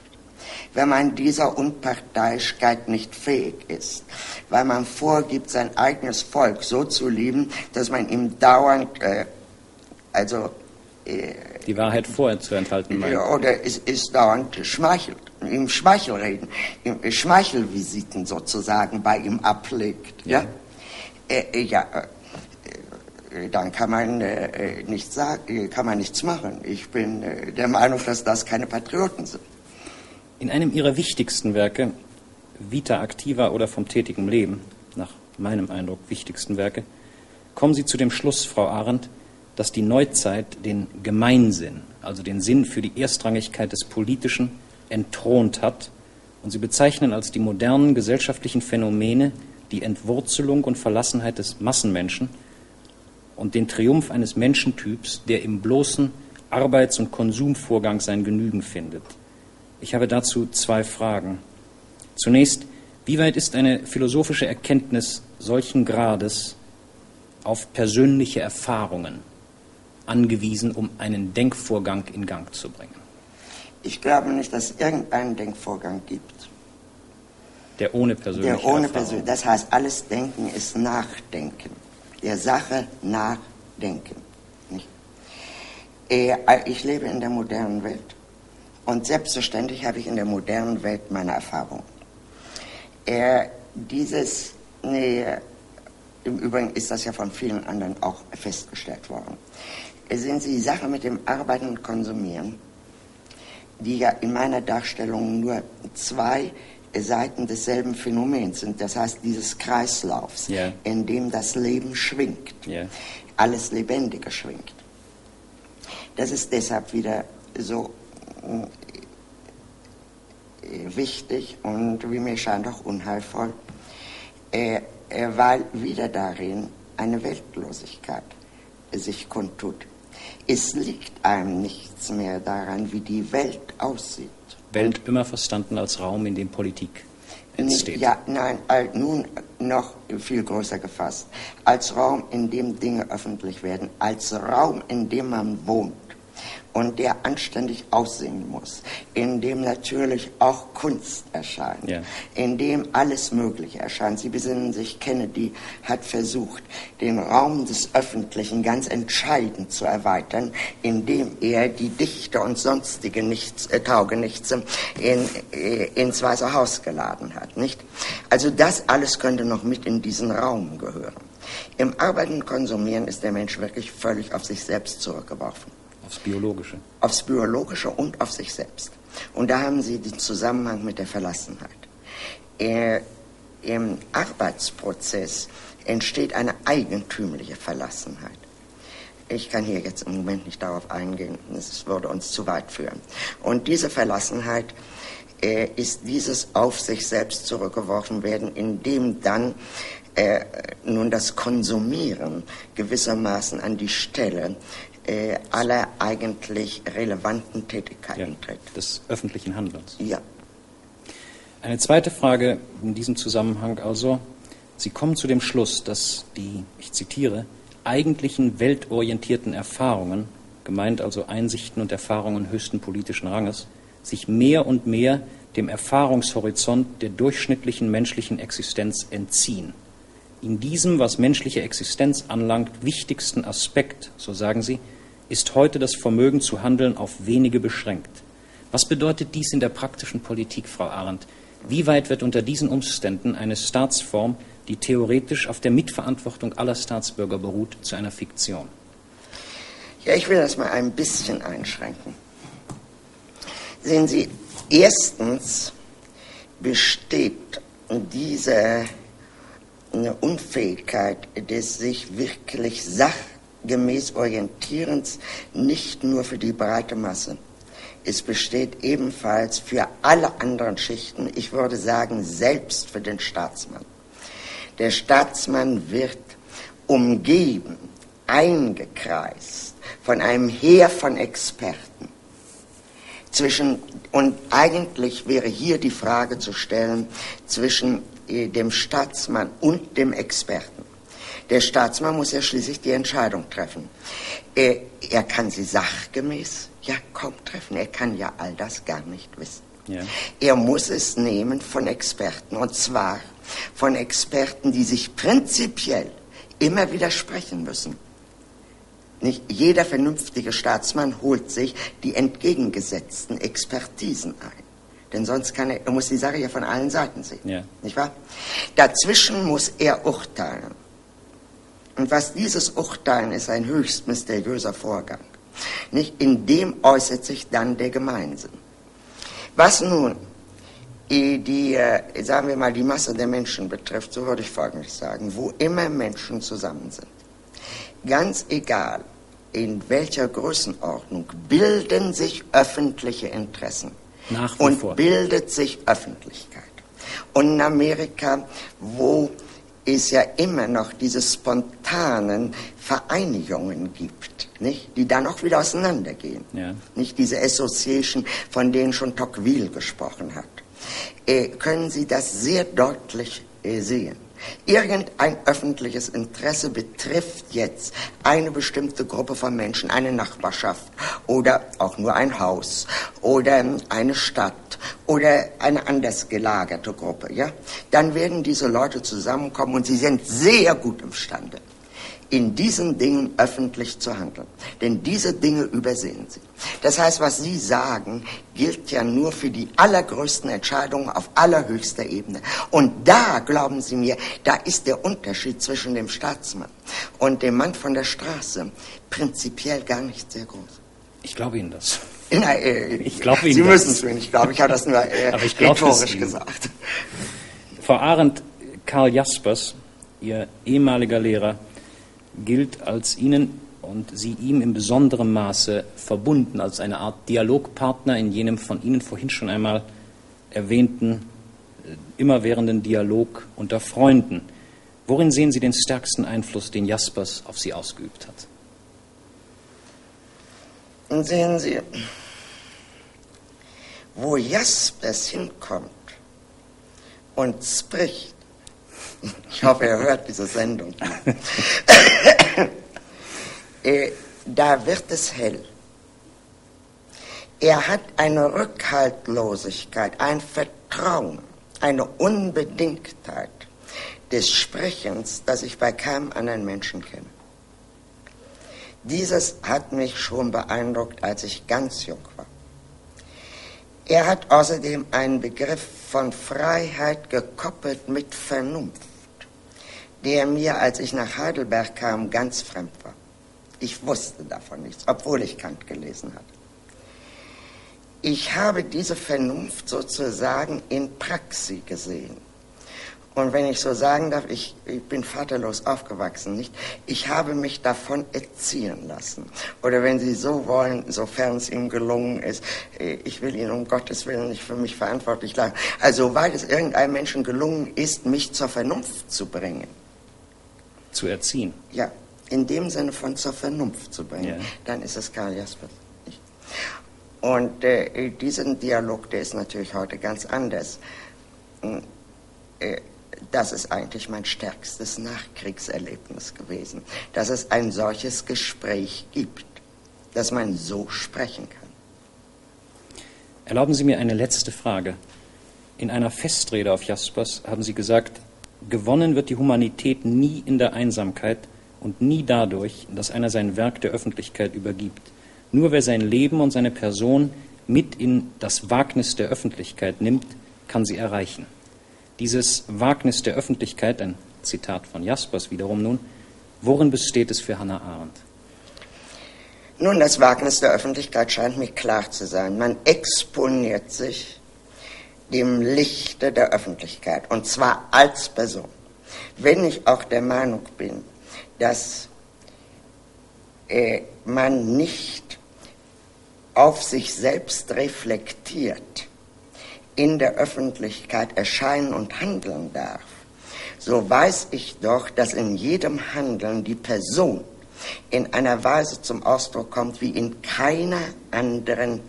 Wenn man dieser Unparteiischkeit nicht fähig ist, weil man vorgibt, sein eigenes Volk so zu lieben, dass man ihm dauernd, äh, also äh, die Wahrheit vorher zu enthalten meint. Oder es ist dauernd schmeichelt, ihm Schmeichelreden, ihm Schmeichelvisiten sozusagen bei ihm ablegt. Ja, ja, äh, ja äh, dann kann man äh, nichts sagen, kann man nichts machen. Ich bin äh, der Meinung, dass das keine Patrioten sind. In einem ihrer wichtigsten Werke, Vita Activa oder vom tätigen Leben, nach meinem Eindruck wichtigsten Werke, kommen Sie zu dem Schluss, Frau Arendt, dass die Neuzeit den Gemeinsinn, also den Sinn für die Erstrangigkeit des Politischen, entthront hat, und Sie bezeichnen als die modernen gesellschaftlichen Phänomene die Entwurzelung und Verlassenheit des Massenmenschen und den Triumph eines Menschentyps, der im bloßen Arbeits- und Konsumvorgang sein Genügen findet. Ich habe dazu zwei Fragen. Zunächst, wie weit ist eine philosophische Erkenntnis solchen Grades auf persönliche Erfahrungen angewiesen, um einen Denkvorgang in Gang zu bringen? Ich glaube nicht, dass es irgendeinen Denkvorgang gibt. Der ohne persönliche Der ohne Persön Das heißt, alles Denken ist Nachdenken. Der Sache nachdenken. Äh, ich lebe in der modernen Welt. Und selbstverständlich habe ich in der modernen Welt meine Erfahrung. Äh, dieses, nee, im Übrigen ist das ja von vielen anderen auch festgestellt worden. Sehen Sie, die Sache mit dem Arbeiten und Konsumieren, die ja in meiner Darstellung nur zwei Seiten desselben Phänomens sind, das heißt dieses Kreislaufs, yeah. in dem das Leben schwingt, yeah. alles Lebendige schwingt. Das ist deshalb wieder so wichtig und wie mir scheint auch unheilvoll, äh, äh, weil wieder darin eine Weltlosigkeit sich kundtut. Es liegt einem nichts mehr daran, wie die Welt aussieht. Welt immer verstanden als Raum, in dem Politik entsteht. Ja, nein, nun noch viel größer gefasst. Als Raum, in dem Dinge öffentlich werden, als Raum, in dem man wohnt und der anständig aussehen muss, in dem natürlich auch Kunst erscheint, ja. in dem alles Mögliche erscheint. Sie besinnen sich, Kennedy hat versucht, den Raum des Öffentlichen ganz entscheidend zu erweitern, indem er die Dichter und sonstige Nichts, äh, Taugenichtse in, äh, ins Weiße Haus geladen hat. Nicht? Also das alles könnte noch mit in diesen Raum gehören. Im Arbeiten und Konsumieren ist der Mensch wirklich völlig auf sich selbst zurückgeworfen. Aufs Biologische. Aufs Biologische und auf sich selbst. Und da haben Sie den Zusammenhang mit der Verlassenheit. Äh, Im Arbeitsprozess entsteht eine eigentümliche Verlassenheit. Ich kann hier jetzt im Moment nicht darauf eingehen, es würde uns zu weit führen. Und diese Verlassenheit äh, ist dieses auf sich selbst zurückgeworfen werden, indem dann äh, nun das Konsumieren gewissermaßen an die Stelle äh, aller eigentlich relevanten Tätigkeiten ja, tritt. Des öffentlichen Handelns. Ja. Eine zweite Frage in diesem Zusammenhang also. Sie kommen zu dem Schluss, dass die, ich zitiere, eigentlichen weltorientierten Erfahrungen, gemeint also Einsichten und Erfahrungen höchsten politischen Ranges, sich mehr und mehr dem Erfahrungshorizont der durchschnittlichen menschlichen Existenz entziehen. In diesem, was menschliche Existenz anlangt, wichtigsten Aspekt, so sagen Sie, ist heute das Vermögen zu handeln auf wenige beschränkt. Was bedeutet dies in der praktischen Politik, Frau Arendt? Wie weit wird unter diesen Umständen eine Staatsform, die theoretisch auf der Mitverantwortung aller Staatsbürger beruht, zu einer Fiktion? Ja, ich will das mal ein bisschen einschränken. Sehen Sie, erstens besteht diese Unfähigkeit des sich wirklich sachgemäß Orientierens nicht nur für die breite Masse. Es besteht ebenfalls für alle anderen Schichten, ich würde sagen selbst für den Staatsmann. Der Staatsmann wird umgeben, eingekreist von einem Heer von Experten. Zwischen, und eigentlich wäre hier die Frage zu stellen zwischen äh, dem Staatsmann und dem Experten. Der Staatsmann muss ja schließlich die Entscheidung treffen. Er, er kann sie sachgemäß ja kaum treffen. Er kann ja all das gar nicht wissen. Ja. Er muss es nehmen von Experten, und zwar von Experten, die sich prinzipiell immer widersprechen müssen. Nicht jeder vernünftige Staatsmann holt sich die entgegengesetzten Expertisen ein. Denn sonst kann er, er muss die Sache ja von allen Seiten sehen. Ja. Nicht wahr? Dazwischen muss er urteilen. Und was dieses Urteilen ist, ein höchst mysteriöser Vorgang. Nicht? In dem äußert sich dann der Gemeinsinn. Was nun die, äh, sagen wir mal, die Masse der Menschen betrifft, so würde ich Folgendes sagen, wo immer Menschen zusammen sind, ganz egal in welcher Größenordnung, bilden sich öffentliche Interessen und vor. bildet sich Öffentlichkeit. Und in Amerika, wo es ja immer noch diese spontanen Vereinigungen gibt, nicht? die dann auch wieder auseinandergehen. Ja. Nicht diese Association, von denen schon Tocqueville gesprochen hat. Äh, können Sie das sehr deutlich äh, sehen. Irgendein öffentliches Interesse betrifft jetzt eine bestimmte Gruppe von Menschen, eine Nachbarschaft oder auch nur ein Haus oder eine Stadt oder eine anders gelagerte Gruppe, ja? Dann werden diese Leute zusammenkommen und sie sind sehr gut imstande, in diesen Dingen öffentlich zu handeln. Denn diese Dinge übersehen sie. Das heißt, was Sie sagen, gilt ja nur für die allergrößten Entscheidungen auf allerhöchster Ebene. Und da, glauben Sie mir, da ist der Unterschied zwischen dem Staatsmann und dem Mann von der Straße prinzipiell gar nicht sehr groß. Ich glaube Ihnen das. Nein, äh, ich glaube Ihnen Sie müssen es mir nicht glauben. Ich habe das nur äh, Aber ich rhetorisch gesagt. Frau Arendt, Karl Jaspers, Ihr ehemaliger Lehrer, gilt als Ihnen und Sie ihm in besonderem Maße verbunden, als eine Art Dialogpartner in jenem von Ihnen vorhin schon einmal erwähnten, äh, immerwährenden Dialog unter Freunden. Worin sehen Sie den stärksten Einfluss, den Jaspers auf Sie ausgeübt hat? Und sehen Sie, wo Jaspers hinkommt und spricht, ich hoffe, er hört diese Sendung. Äh, da wird es hell. Er hat eine Rückhaltlosigkeit, ein Vertrauen, eine Unbedingtheit des Sprechens, das ich bei keinem anderen Menschen kenne. Dieses hat mich schon beeindruckt, als ich ganz jung war. Er hat außerdem einen Begriff von Freiheit gekoppelt mit Vernunft, der mir, als ich nach Heidelberg kam, ganz fremd war. Ich wusste davon nichts, obwohl ich Kant gelesen hatte. Ich habe diese Vernunft sozusagen in Praxis gesehen. Und wenn ich so sagen darf, ich, ich, bin vaterlos aufgewachsen, nicht? Ich habe mich davon erziehen lassen. Oder wenn Sie so wollen, sofern es ihm gelungen ist, äh, ich will ihn um Gottes Willen nicht für mich verantwortlich lassen. Also, weil es irgendeinem Menschen gelungen ist, mich zur Vernunft zu bringen. Zu erziehen? Ja, in dem Sinne von zur Vernunft zu bringen, ja. dann ist es Karl Jaspers. Und äh, diesen Dialog, der ist natürlich heute ganz anders. Hm, äh, das ist eigentlich mein stärkstes Nachkriegserlebnis gewesen, dass es ein solches Gespräch gibt, dass man so sprechen kann. Erlauben Sie mir eine letzte Frage. In einer Festrede auf Jaspers haben Sie gesagt, gewonnen wird die Humanität nie in der Einsamkeit und nie dadurch, dass einer sein Werk der Öffentlichkeit übergibt. Nur wer sein Leben und seine Person mit in das Wagnis der Öffentlichkeit nimmt, kann sie erreichen. Dieses Wagnis der Öffentlichkeit, ein Zitat von Jaspers wiederum nun, worin besteht es für Hannah Arendt? Nun, das Wagnis der Öffentlichkeit scheint mir klar zu sein. Man exponiert sich dem Lichte der Öffentlichkeit, und zwar als Person. Wenn ich auch der Meinung bin, dass äh, man nicht auf sich selbst reflektiert, in der Öffentlichkeit erscheinen und handeln darf, so weiß ich doch, dass in jedem Handeln die Person in einer Weise zum Ausdruck kommt, wie in keiner anderen,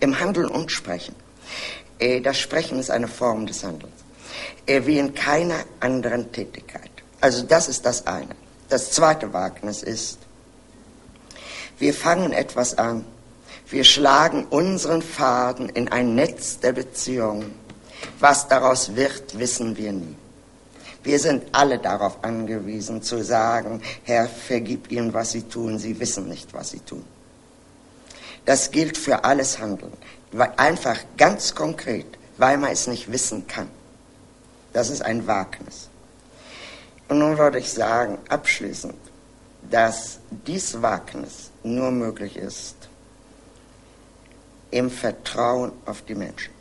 im Handeln und Sprechen. Äh, das Sprechen ist eine Form des Handelns, wie in keiner anderen Tätigkeit. Also das ist das eine. Das zweite Wagnis ist, wir fangen etwas an, wir schlagen unseren Faden in ein Netz der Beziehungen. Was daraus wird, wissen wir nie. Wir sind alle darauf angewiesen zu sagen, Herr, vergib ihnen, was sie tun, sie wissen nicht, was sie tun. Das gilt für alles Handeln. Einfach ganz konkret, weil man es nicht wissen kann. Das ist ein Wagnis. Und nun würde ich sagen, abschließend, dass dies Wagnis nur möglich ist im Vertrauen auf die Menschen.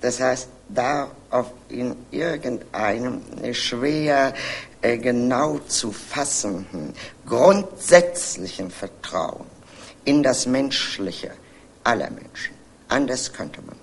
Das heißt, da auf in irgendeinem schwer äh, genau zu fassenden, grundsätzlichen Vertrauen in das Menschliche aller Menschen. Anders könnte man